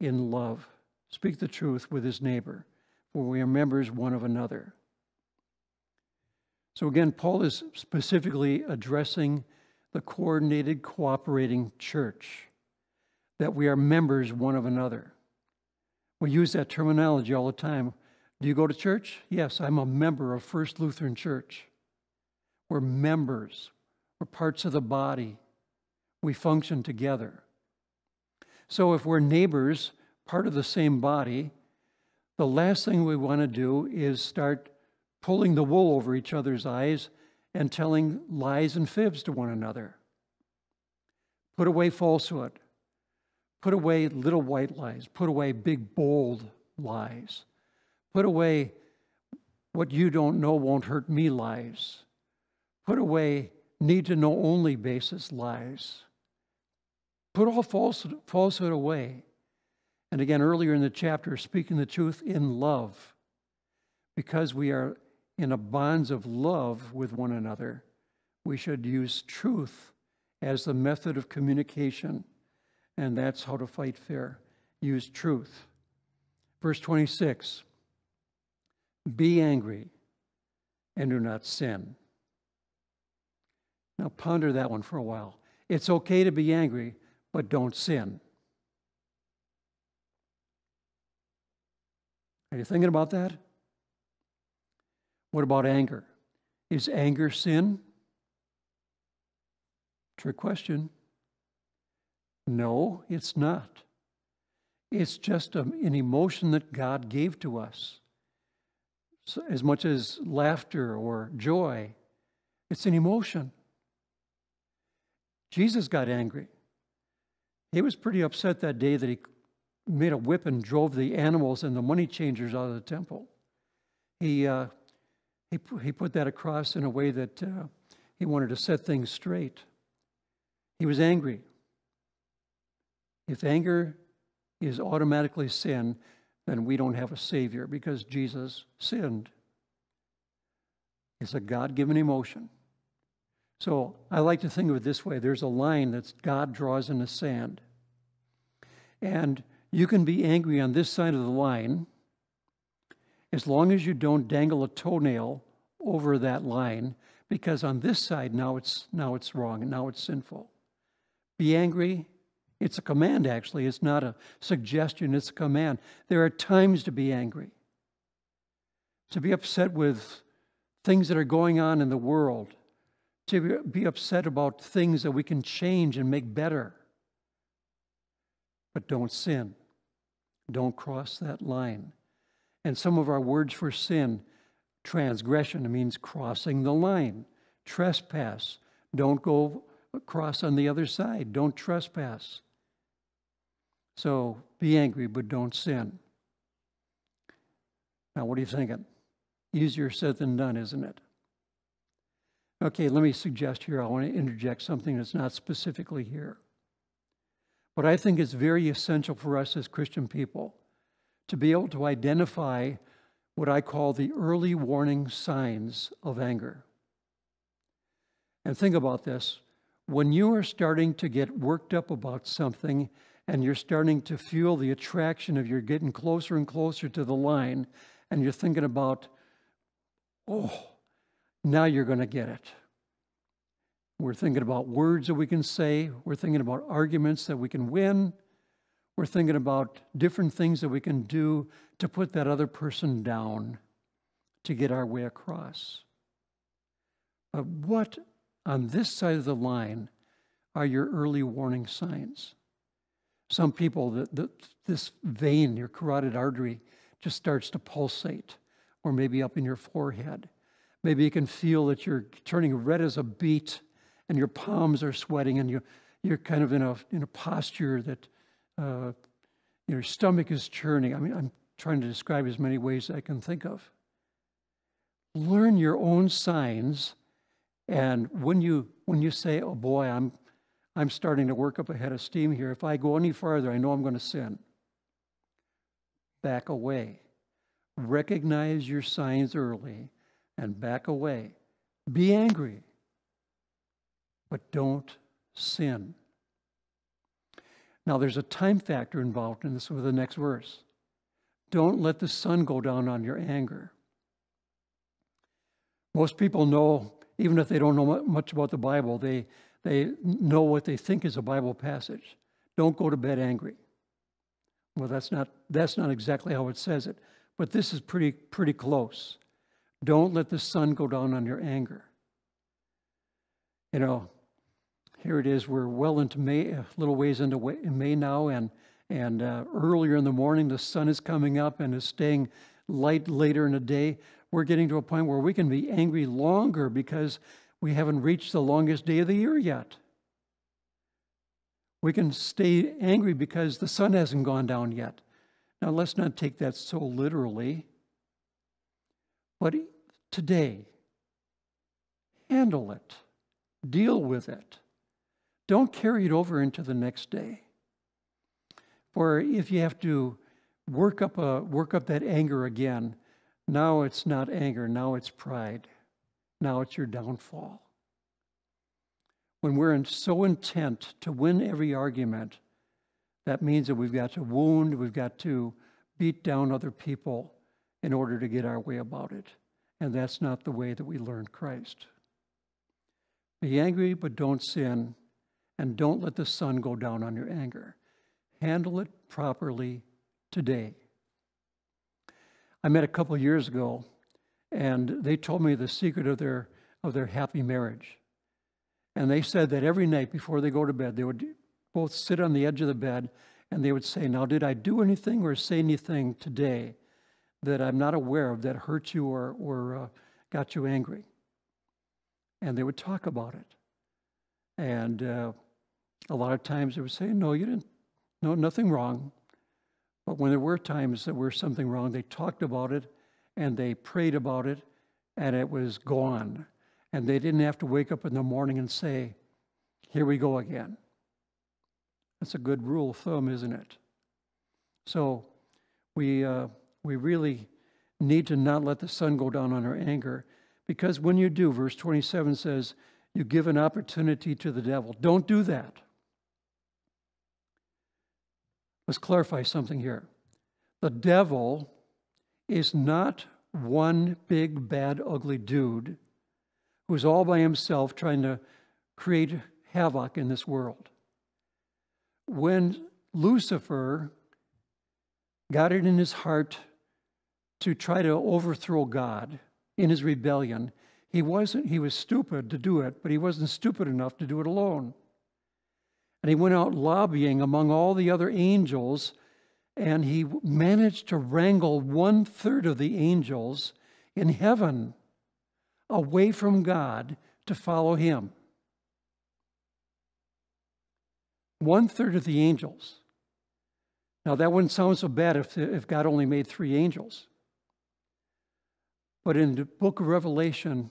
in love. Speak the truth with his neighbor, for we are members one of another. So again, Paul is specifically addressing the coordinated, cooperating church, that we are members one of another. We use that terminology all the time. Do you go to church? Yes, I'm a member of First Lutheran Church. We're members, we're parts of the body, we function together. So if we're neighbors, part of the same body, the last thing we want to do is start pulling the wool over each other's eyes and telling lies and fibs to one another. Put away falsehood. Put away little white lies. Put away big, bold lies. Put away what you don't know won't hurt me lies. Put away need to know only basis lies. Put all falsehood, falsehood away. And again, earlier in the chapter, speaking the truth in love, because we are in a bonds of love with one another, we should use truth as the method of communication. And that's how to fight fair. Use truth. Verse 26 Be angry and do not sin. Now ponder that one for a while. It's okay to be angry, but don't sin. Are you thinking about that? What about anger? Is anger sin? Trick question. No, it's not. It's just a, an emotion that God gave to us. So as much as laughter or joy, it's an emotion. Jesus got angry. He was pretty upset that day that he made a whip and drove the animals and the money changers out of the temple. He uh, he, he put that across in a way that uh, he wanted to set things straight. He was angry. If anger is automatically sin, then we don't have a Savior because Jesus sinned. It's a God given emotion. So I like to think of it this way there's a line that God draws in the sand. And you can be angry on this side of the line as long as you don't dangle a toenail over that line, because on this side now it's now it's wrong and now it's sinful. Be angry. It's a command, actually. It's not a suggestion, it's a command. There are times to be angry. to be upset with things that are going on in the world, to be upset about things that we can change and make better. But don't sin. Don't cross that line. And some of our words for sin, transgression means crossing the line, trespass. Don't go across on the other side. Don't trespass. So be angry, but don't sin. Now, what are you thinking? Easier said than done, isn't it? Okay, let me suggest here, I want to interject something that's not specifically here. But I think it's very essential for us as Christian people to be able to identify what I call the early warning signs of anger. And think about this when you are starting to get worked up about something and you're starting to feel the attraction of you're getting closer and closer to the line and you're thinking about, oh, now you're going to get it. We're thinking about words that we can say. We're thinking about arguments that we can win. We're thinking about different things that we can do to put that other person down to get our way across. But what on this side of the line are your early warning signs? Some people, the, the, this vein, your carotid artery, just starts to pulsate, or maybe up in your forehead. Maybe you can feel that you're turning red as a beet and your palms are sweating and you, you're kind of in a, in a posture that uh, your stomach is churning. I mean, I'm trying to describe as many ways I can think of. Learn your own signs, and when you when you say, "Oh boy, I'm I'm starting to work up a head of steam here. If I go any farther, I know I'm going to sin." Back away. Recognize your signs early and back away. Be angry but don't sin. Now, there's a time factor involved in this with the next verse. Don't let the sun go down on your anger. Most people know, even if they don't know much about the Bible, they, they know what they think is a Bible passage. Don't go to bed angry. Well, that's not, that's not exactly how it says it, but this is pretty, pretty close. Don't let the sun go down on your anger. You know, here it is. We're well into May, a little ways into May now, and and uh, earlier in the morning the sun is coming up and is staying light later in the day. We're getting to a point where we can be angry longer because we haven't reached the longest day of the year yet. We can stay angry because the sun hasn't gone down yet. Now, let's not take that so literally. But today, handle it, deal with it. Don't carry it over into the next day. For if you have to work up, a, work up that anger again, now it's not anger, now it's pride. Now it's your downfall. When we're in, so intent to win every argument, that means that we've got to wound, we've got to beat down other people in order to get our way about it. And that's not the way that we learn Christ. Be angry, but don't sin. And don't let the sun go down on your anger. Handle it properly today. I met a couple years ago, and they told me the secret of their, of their happy marriage. And they said that every night before they go to bed, they would both sit on the edge of the bed and they would say, Now, did I do anything or say anything today that I'm not aware of that hurt you or, or uh, got you angry? And they would talk about it. And uh, a lot of times they would say, No, you didn't, no, nothing wrong. But when there were times that were something wrong, they talked about it and they prayed about it and it was gone. And they didn't have to wake up in the morning and say, Here we go again. That's a good rule of thumb, isn't it? So we, uh, we really need to not let the sun go down on our anger because when you do, verse 27 says, you give an opportunity to the devil. Don't do that. Let's clarify something here. The devil is not one big, bad, ugly dude who's all by himself trying to create havoc in this world. When Lucifer got it in his heart to try to overthrow God in his rebellion. He wasn't he was stupid to do it, but he wasn't stupid enough to do it alone. And he went out lobbying among all the other angels, and he managed to wrangle one third of the angels in heaven away from God to follow him. One third of the angels. Now, that wouldn't sound so bad if, if God only made three angels. But in the book of Revelation,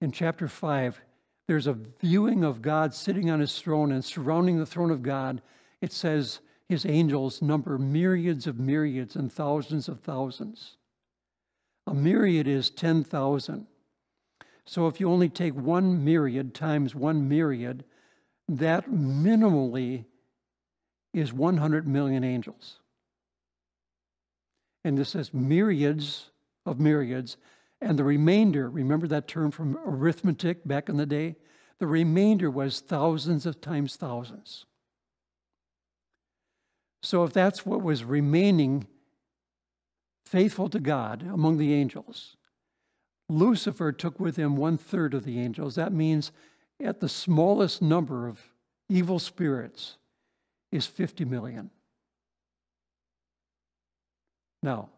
in chapter 5, there's a viewing of God sitting on his throne and surrounding the throne of God. It says his angels number myriads of myriads and thousands of thousands. A myriad is 10,000. So if you only take one myriad times one myriad, that minimally is 100 million angels. And this says myriads of myriads. And the remainder, remember that term from arithmetic back in the day? The remainder was thousands of times thousands. So if that's what was remaining faithful to God among the angels, Lucifer took with him one third of the angels. That means at the smallest number of evil spirits is 50 million. Now,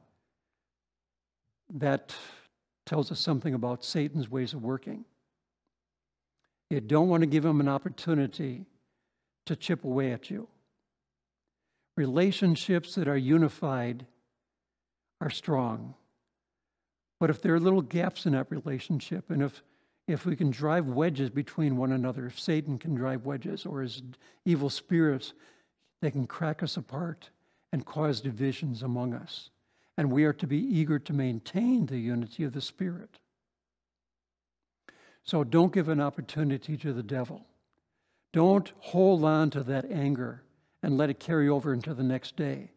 that tells us something about Satan's ways of working. You don't want to give him an opportunity to chip away at you. Relationships that are unified are strong. But if there are little gaps in that relationship, and if, if we can drive wedges between one another, if Satan can drive wedges or his evil spirits, they can crack us apart and cause divisions among us. And we are to be eager to maintain the unity of the Spirit. So don't give an opportunity to the devil. Don't hold on to that anger and let it carry over into the next day.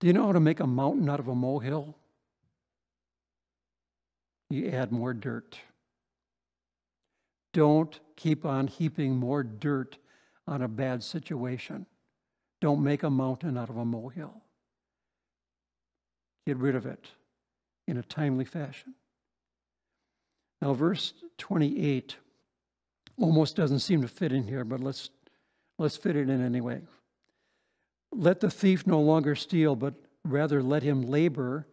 Do you know how to make a mountain out of a molehill? You add more dirt. Don't keep on heaping more dirt on a bad situation. Don't make a mountain out of a molehill. Get rid of it in a timely fashion. Now, verse 28 almost doesn't seem to fit in here, but let's, let's fit it in anyway. Let the thief no longer steal, but rather let him labor,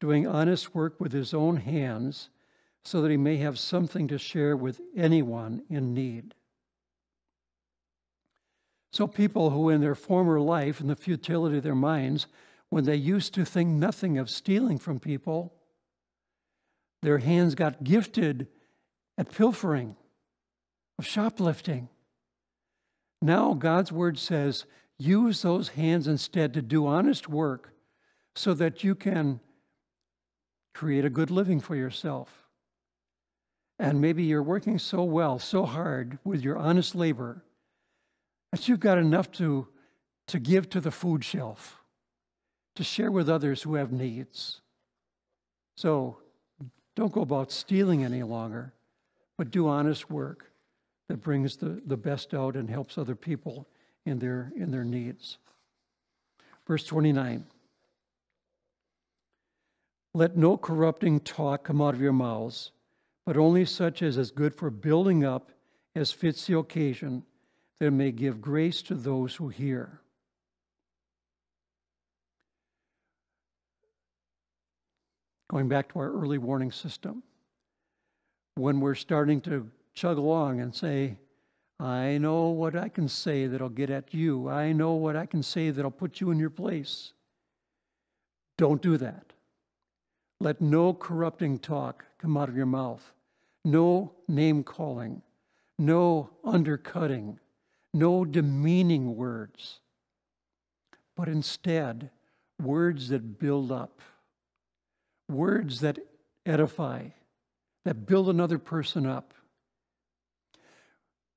doing honest work with his own hands, so that he may have something to share with anyone in need. So, people who in their former life, in the futility of their minds, when they used to think nothing of stealing from people, their hands got gifted at pilfering, of shoplifting. Now, God's word says, use those hands instead to do honest work so that you can create a good living for yourself. And maybe you're working so well, so hard with your honest labor that you've got enough to, to give to the food shelf, to share with others who have needs. So don't go about stealing any longer, but do honest work that brings the, the best out and helps other people in their, in their needs. Verse 29 Let no corrupting talk come out of your mouths, but only such as is good for building up as fits the occasion, that it may give grace to those who hear. Going back to our early warning system, when we're starting to chug along and say, I know what I can say that'll get at you. I know what I can say that'll put you in your place. Don't do that. Let no corrupting talk come out of your mouth, no name calling, no undercutting, no demeaning words, but instead words that build up words that edify, that build another person up.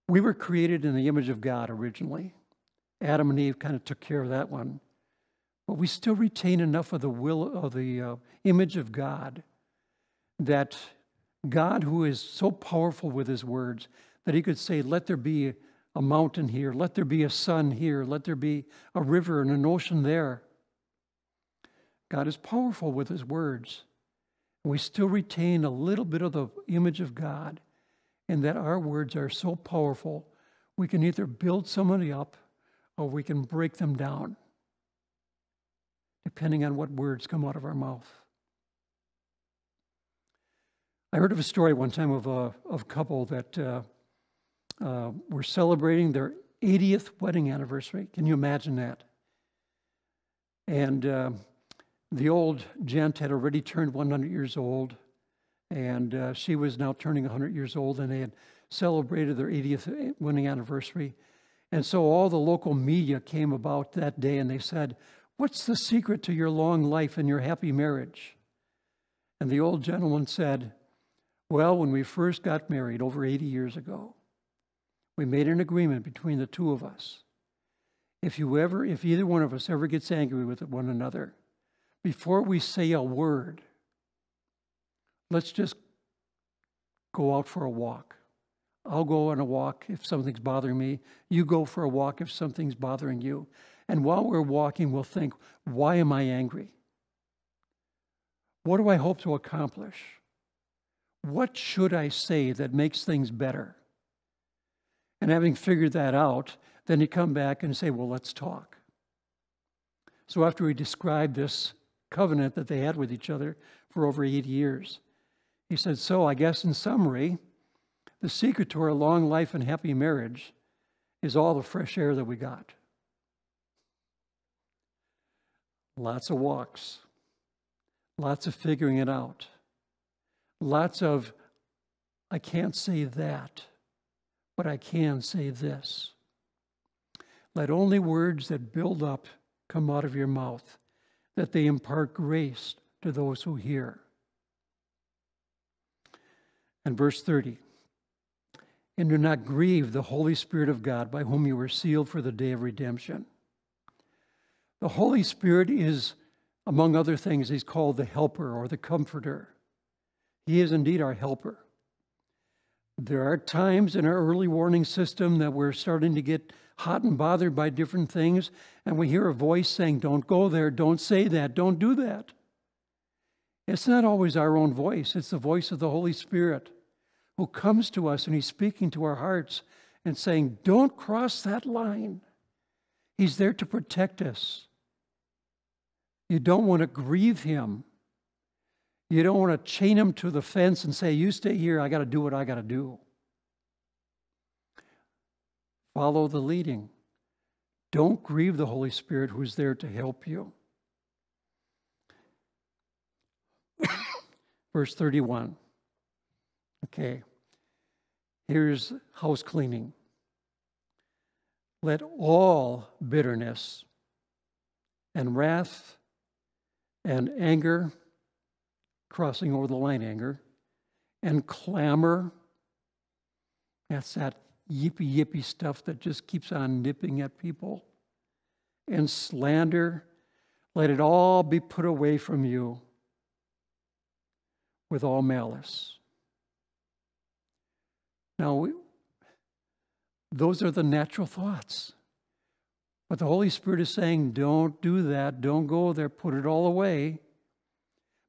We were created in the image of God originally. Adam and Eve kind of took care of that one. But we still retain enough of the will of the uh, image of God that God, who is so powerful with his words, that he could say, Let there be a mountain here, let there be a sun here, let there be a river and an ocean there. God is powerful with his words. We still retain a little bit of the image of God, and that our words are so powerful, we can either build somebody up or we can break them down, depending on what words come out of our mouth. I heard of a story one time of a, of a couple that uh, uh, were celebrating their 80th wedding anniversary. Can you imagine that? And uh, the old gent had already turned 100 years old, and uh, she was now turning 100 years old, and they had celebrated their 80th wedding anniversary. And so all the local media came about that day and they said, What's the secret to your long life and your happy marriage? And the old gentleman said, Well, when we first got married over 80 years ago, we made an agreement between the two of us. If you ever, if either one of us ever gets angry with one another, before we say a word, let's just go out for a walk. I'll go on a walk if something's bothering me. You go for a walk if something's bothering you. And while we're walking, we'll think, why am I angry? What do I hope to accomplish? What should I say that makes things better? And having figured that out, then you come back and say, well, let's talk. So after we describe this covenant that they had with each other for over 80 years, he said, so I guess in summary, the secret to our long life and happy marriage is all the fresh air that we got. Lots of walks, lots of figuring it out, lots of, I can't say that, but I can say this. Let only words that build up come out of your mouth, that they impart grace to those who hear. And verse 30 and do not grieve the Holy Spirit of God by whom you were sealed for the day of redemption. The Holy Spirit is, among other things, he's called the helper or the comforter. He is indeed our helper. There are times in our early warning system that we're starting to get hot and bothered by different things, and we hear a voice saying, Don't go there, don't say that, don't do that. It's not always our own voice, it's the voice of the Holy Spirit who comes to us and he's speaking to our hearts and saying, Don't cross that line. He's there to protect us. You don't want to grieve him. You don't want to chain him to the fence and say, You stay here, I got to do what I got to do. Follow the leading. Don't grieve the Holy Spirit who's there to help you. Verse 31. Okay. Here's house cleaning. Let all bitterness and wrath and anger, crossing over the line anger, and clamor, that's that yippy yippy stuff that just keeps on nipping at people, and slander, let it all be put away from you with all malice. Now, we, those are the natural thoughts. But the Holy Spirit is saying, don't do that, don't go there, put it all away.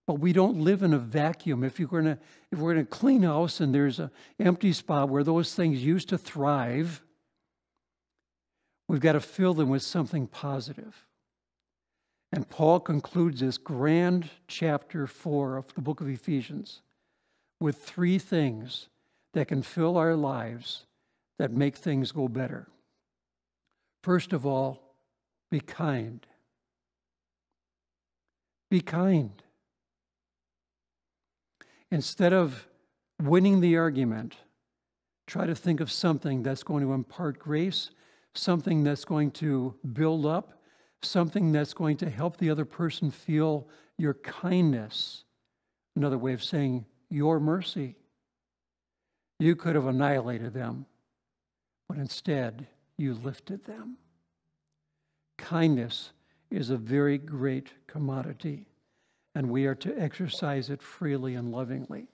But we don't live in a vacuum. If, you're gonna, if we're going to clean house and there's an empty spot where those things used to thrive, we've got to fill them with something positive. And Paul concludes this grand chapter four of the book of Ephesians with three things that can fill our lives that make things go better. First of all, be kind. Be kind. Instead of winning the argument, try to think of something that's going to impart grace, something that's going to build up, something that's going to help the other person feel your kindness. Another way of saying your mercy. You could have annihilated them, but instead you lifted them. Kindness is a very great commodity, and we are to exercise it freely and lovingly.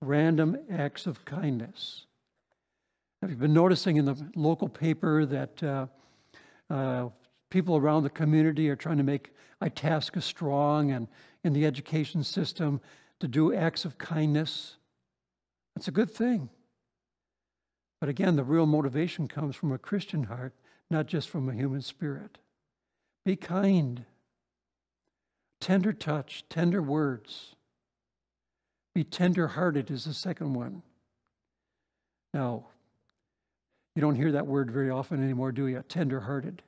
Random acts of kindness. Have you been noticing in the local paper that uh, uh, people around the community are trying to make Itasca strong and in the education system to do acts of kindness. That's a good thing. But again, the real motivation comes from a Christian heart, not just from a human spirit. Be kind. Tender touch, tender words. Be tender hearted is the second one. Now, you don't hear that word very often anymore, do you? Tender hearted.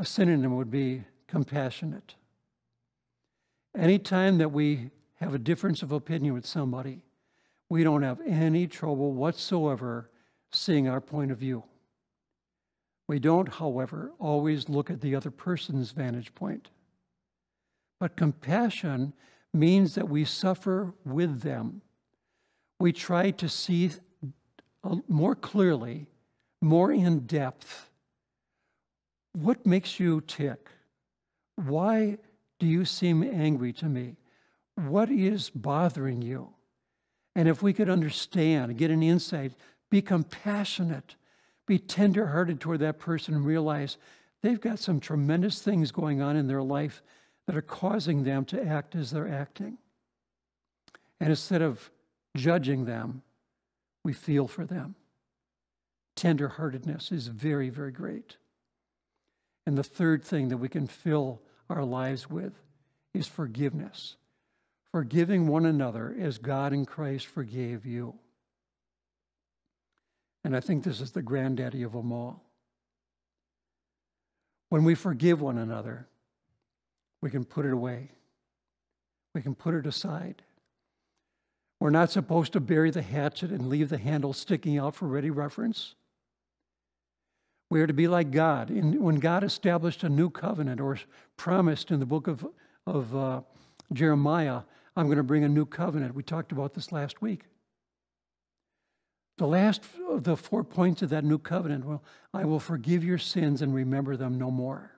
A synonym would be compassionate. Anytime that we have a difference of opinion with somebody, we don't have any trouble whatsoever seeing our point of view. We don't, however, always look at the other person's vantage point. But compassion means that we suffer with them. We try to see uh, more clearly, more in depth. What makes you tick? Why do you seem angry to me? What is bothering you? And if we could understand, get an insight, be compassionate, be tenderhearted toward that person, and realize they've got some tremendous things going on in their life that are causing them to act as they're acting. And instead of judging them, we feel for them. Tenderheartedness is very, very great. And the third thing that we can fill our lives with is forgiveness. Forgiving one another as God in Christ forgave you. And I think this is the granddaddy of them all. When we forgive one another, we can put it away. We can put it aside. We're not supposed to bury the hatchet and leave the handle sticking out for ready reference. We are to be like God. When God established a new covenant or promised in the book of, of uh, Jeremiah, I'm going to bring a new covenant. We talked about this last week. The last of the four points of that new covenant well, I will forgive your sins and remember them no more.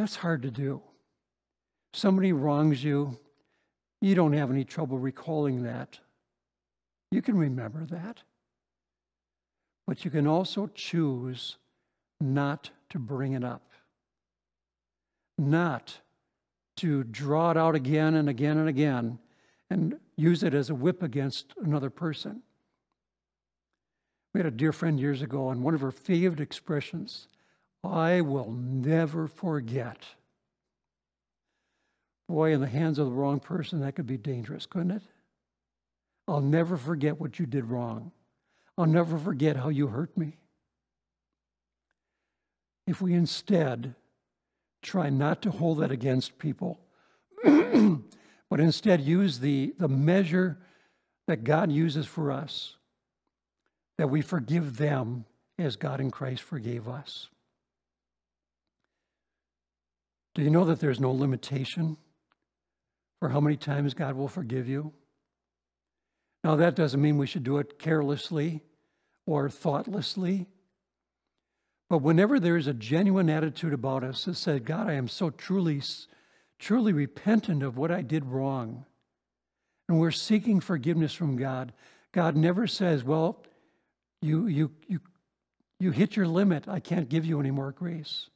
That's hard to do. Somebody wrongs you, you don't have any trouble recalling that. You can remember that. But you can also choose not to bring it up, not to draw it out again and again and again and use it as a whip against another person. We had a dear friend years ago, and one of her favorite expressions I will never forget. Boy, in the hands of the wrong person, that could be dangerous, couldn't it? I'll never forget what you did wrong. I'll never forget how you hurt me. If we instead try not to hold that against people, but instead use the, the measure that God uses for us, that we forgive them as God in Christ forgave us. Do you know that there's no limitation for how many times God will forgive you? Now, that doesn't mean we should do it carelessly or thoughtlessly. But whenever there is a genuine attitude about us that says, God, I am so truly, truly repentant of what I did wrong, and we're seeking forgiveness from God, God never says, Well, you, you, you, you hit your limit. I can't give you any more grace.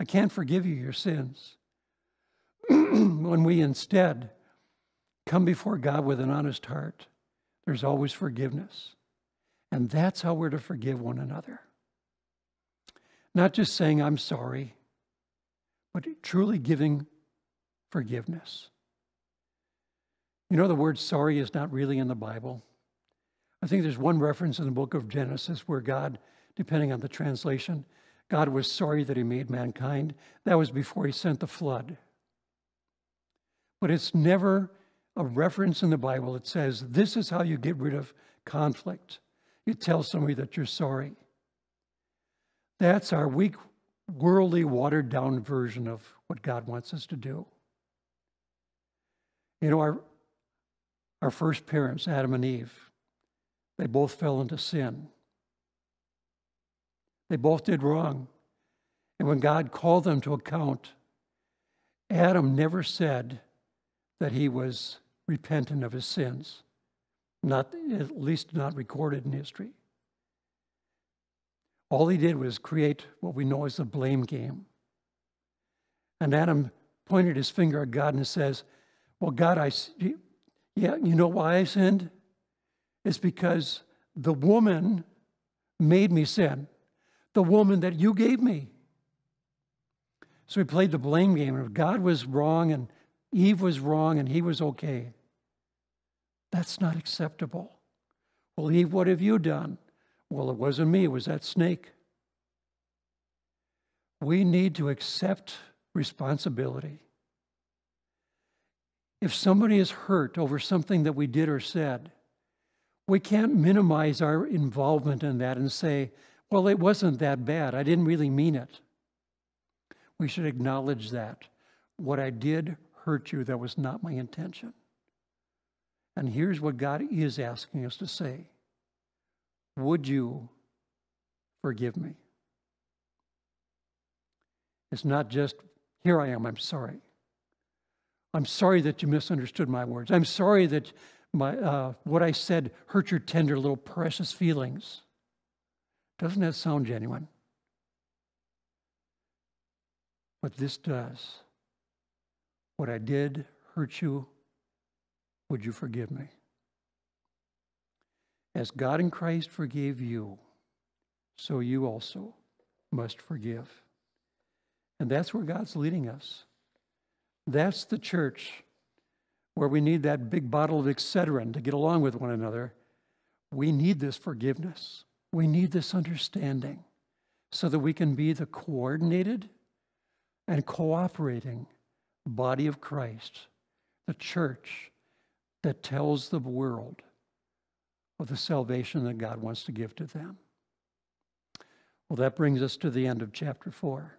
I can't forgive you your sins. when we instead come before God with an honest heart, there's always forgiveness. And that's how we're to forgive one another. Not just saying, I'm sorry, but truly giving forgiveness. You know, the word sorry is not really in the Bible. I think there's one reference in the book of Genesis where God, depending on the translation, God was sorry that he made mankind. That was before he sent the flood. But it's never a reference in the Bible that says this is how you get rid of conflict. You tell somebody that you're sorry. That's our weak, worldly, watered down version of what God wants us to do. You know, our, our first parents, Adam and Eve, they both fell into sin. They both did wrong. And when God called them to account, Adam never said that he was repentant of his sins, not, at least not recorded in history. All he did was create what we know as the blame game. And Adam pointed his finger at God and says, Well, God, I, yeah, you know why I sinned? It's because the woman made me sin, the woman that you gave me. So he played the blame game. God was wrong and Eve was wrong and he was okay, that's not acceptable. Well, Eve, what have you done? Well, it wasn't me, it was that snake. We need to accept responsibility. If somebody is hurt over something that we did or said, we can't minimize our involvement in that and say, well, it wasn't that bad. I didn't really mean it. We should acknowledge that. What I did hurt you, that was not my intention. And here's what God is asking us to say Would you forgive me? It's not just, here I am, I'm sorry. I'm sorry that you misunderstood my words. I'm sorry that my, uh, what I said hurt your tender little precious feelings. Doesn't that sound genuine? But this does. What I did hurt you. Would you forgive me? As God in Christ forgave you, so you also must forgive. And that's where God's leading us. That's the church where we need that big bottle of Excedrin to get along with one another. We need this forgiveness. We need this understanding so that we can be the coordinated and cooperating body of Christ, the church that tells the world of the salvation that God wants to give to them. Well, that brings us to the end of chapter 4.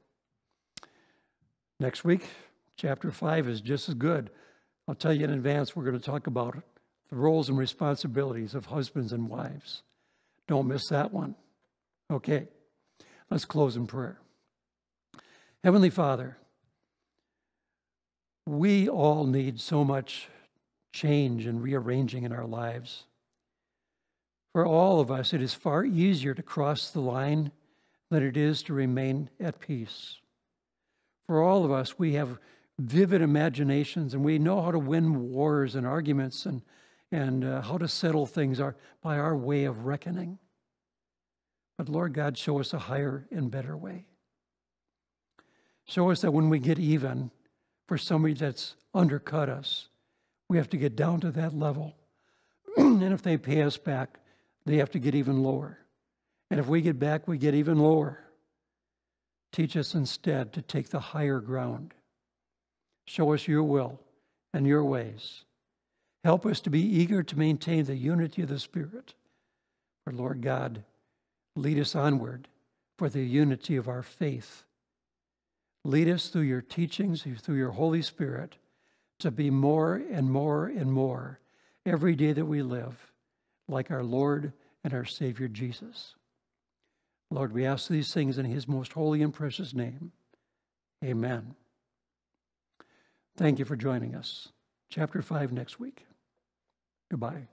Next week, chapter 5 is just as good. I'll tell you in advance, we're going to talk about the roles and responsibilities of husbands and wives. Don't miss that one. Okay, let's close in prayer. Heavenly Father, we all need so much change and rearranging in our lives. For all of us, it is far easier to cross the line than it is to remain at peace. For all of us, we have vivid imaginations and we know how to win wars and arguments and, and uh, how to settle things our, by our way of reckoning. But Lord God, show us a higher and better way. Show us that when we get even for somebody that's undercut us, we have to get down to that level. and if they pay us back, they have to get even lower. And if we get back, we get even lower. Teach us instead to take the higher ground. Show us your will and your ways. Help us to be eager to maintain the unity of the Spirit. For Lord God, lead us onward for the unity of our faith. Lead us through your teachings, through your Holy Spirit, to be more and more and more every day that we live like our Lord and our Savior Jesus. Lord, we ask these things in his most holy and precious name. Amen. Thank you for joining us. Chapter 5 next week. Goodbye.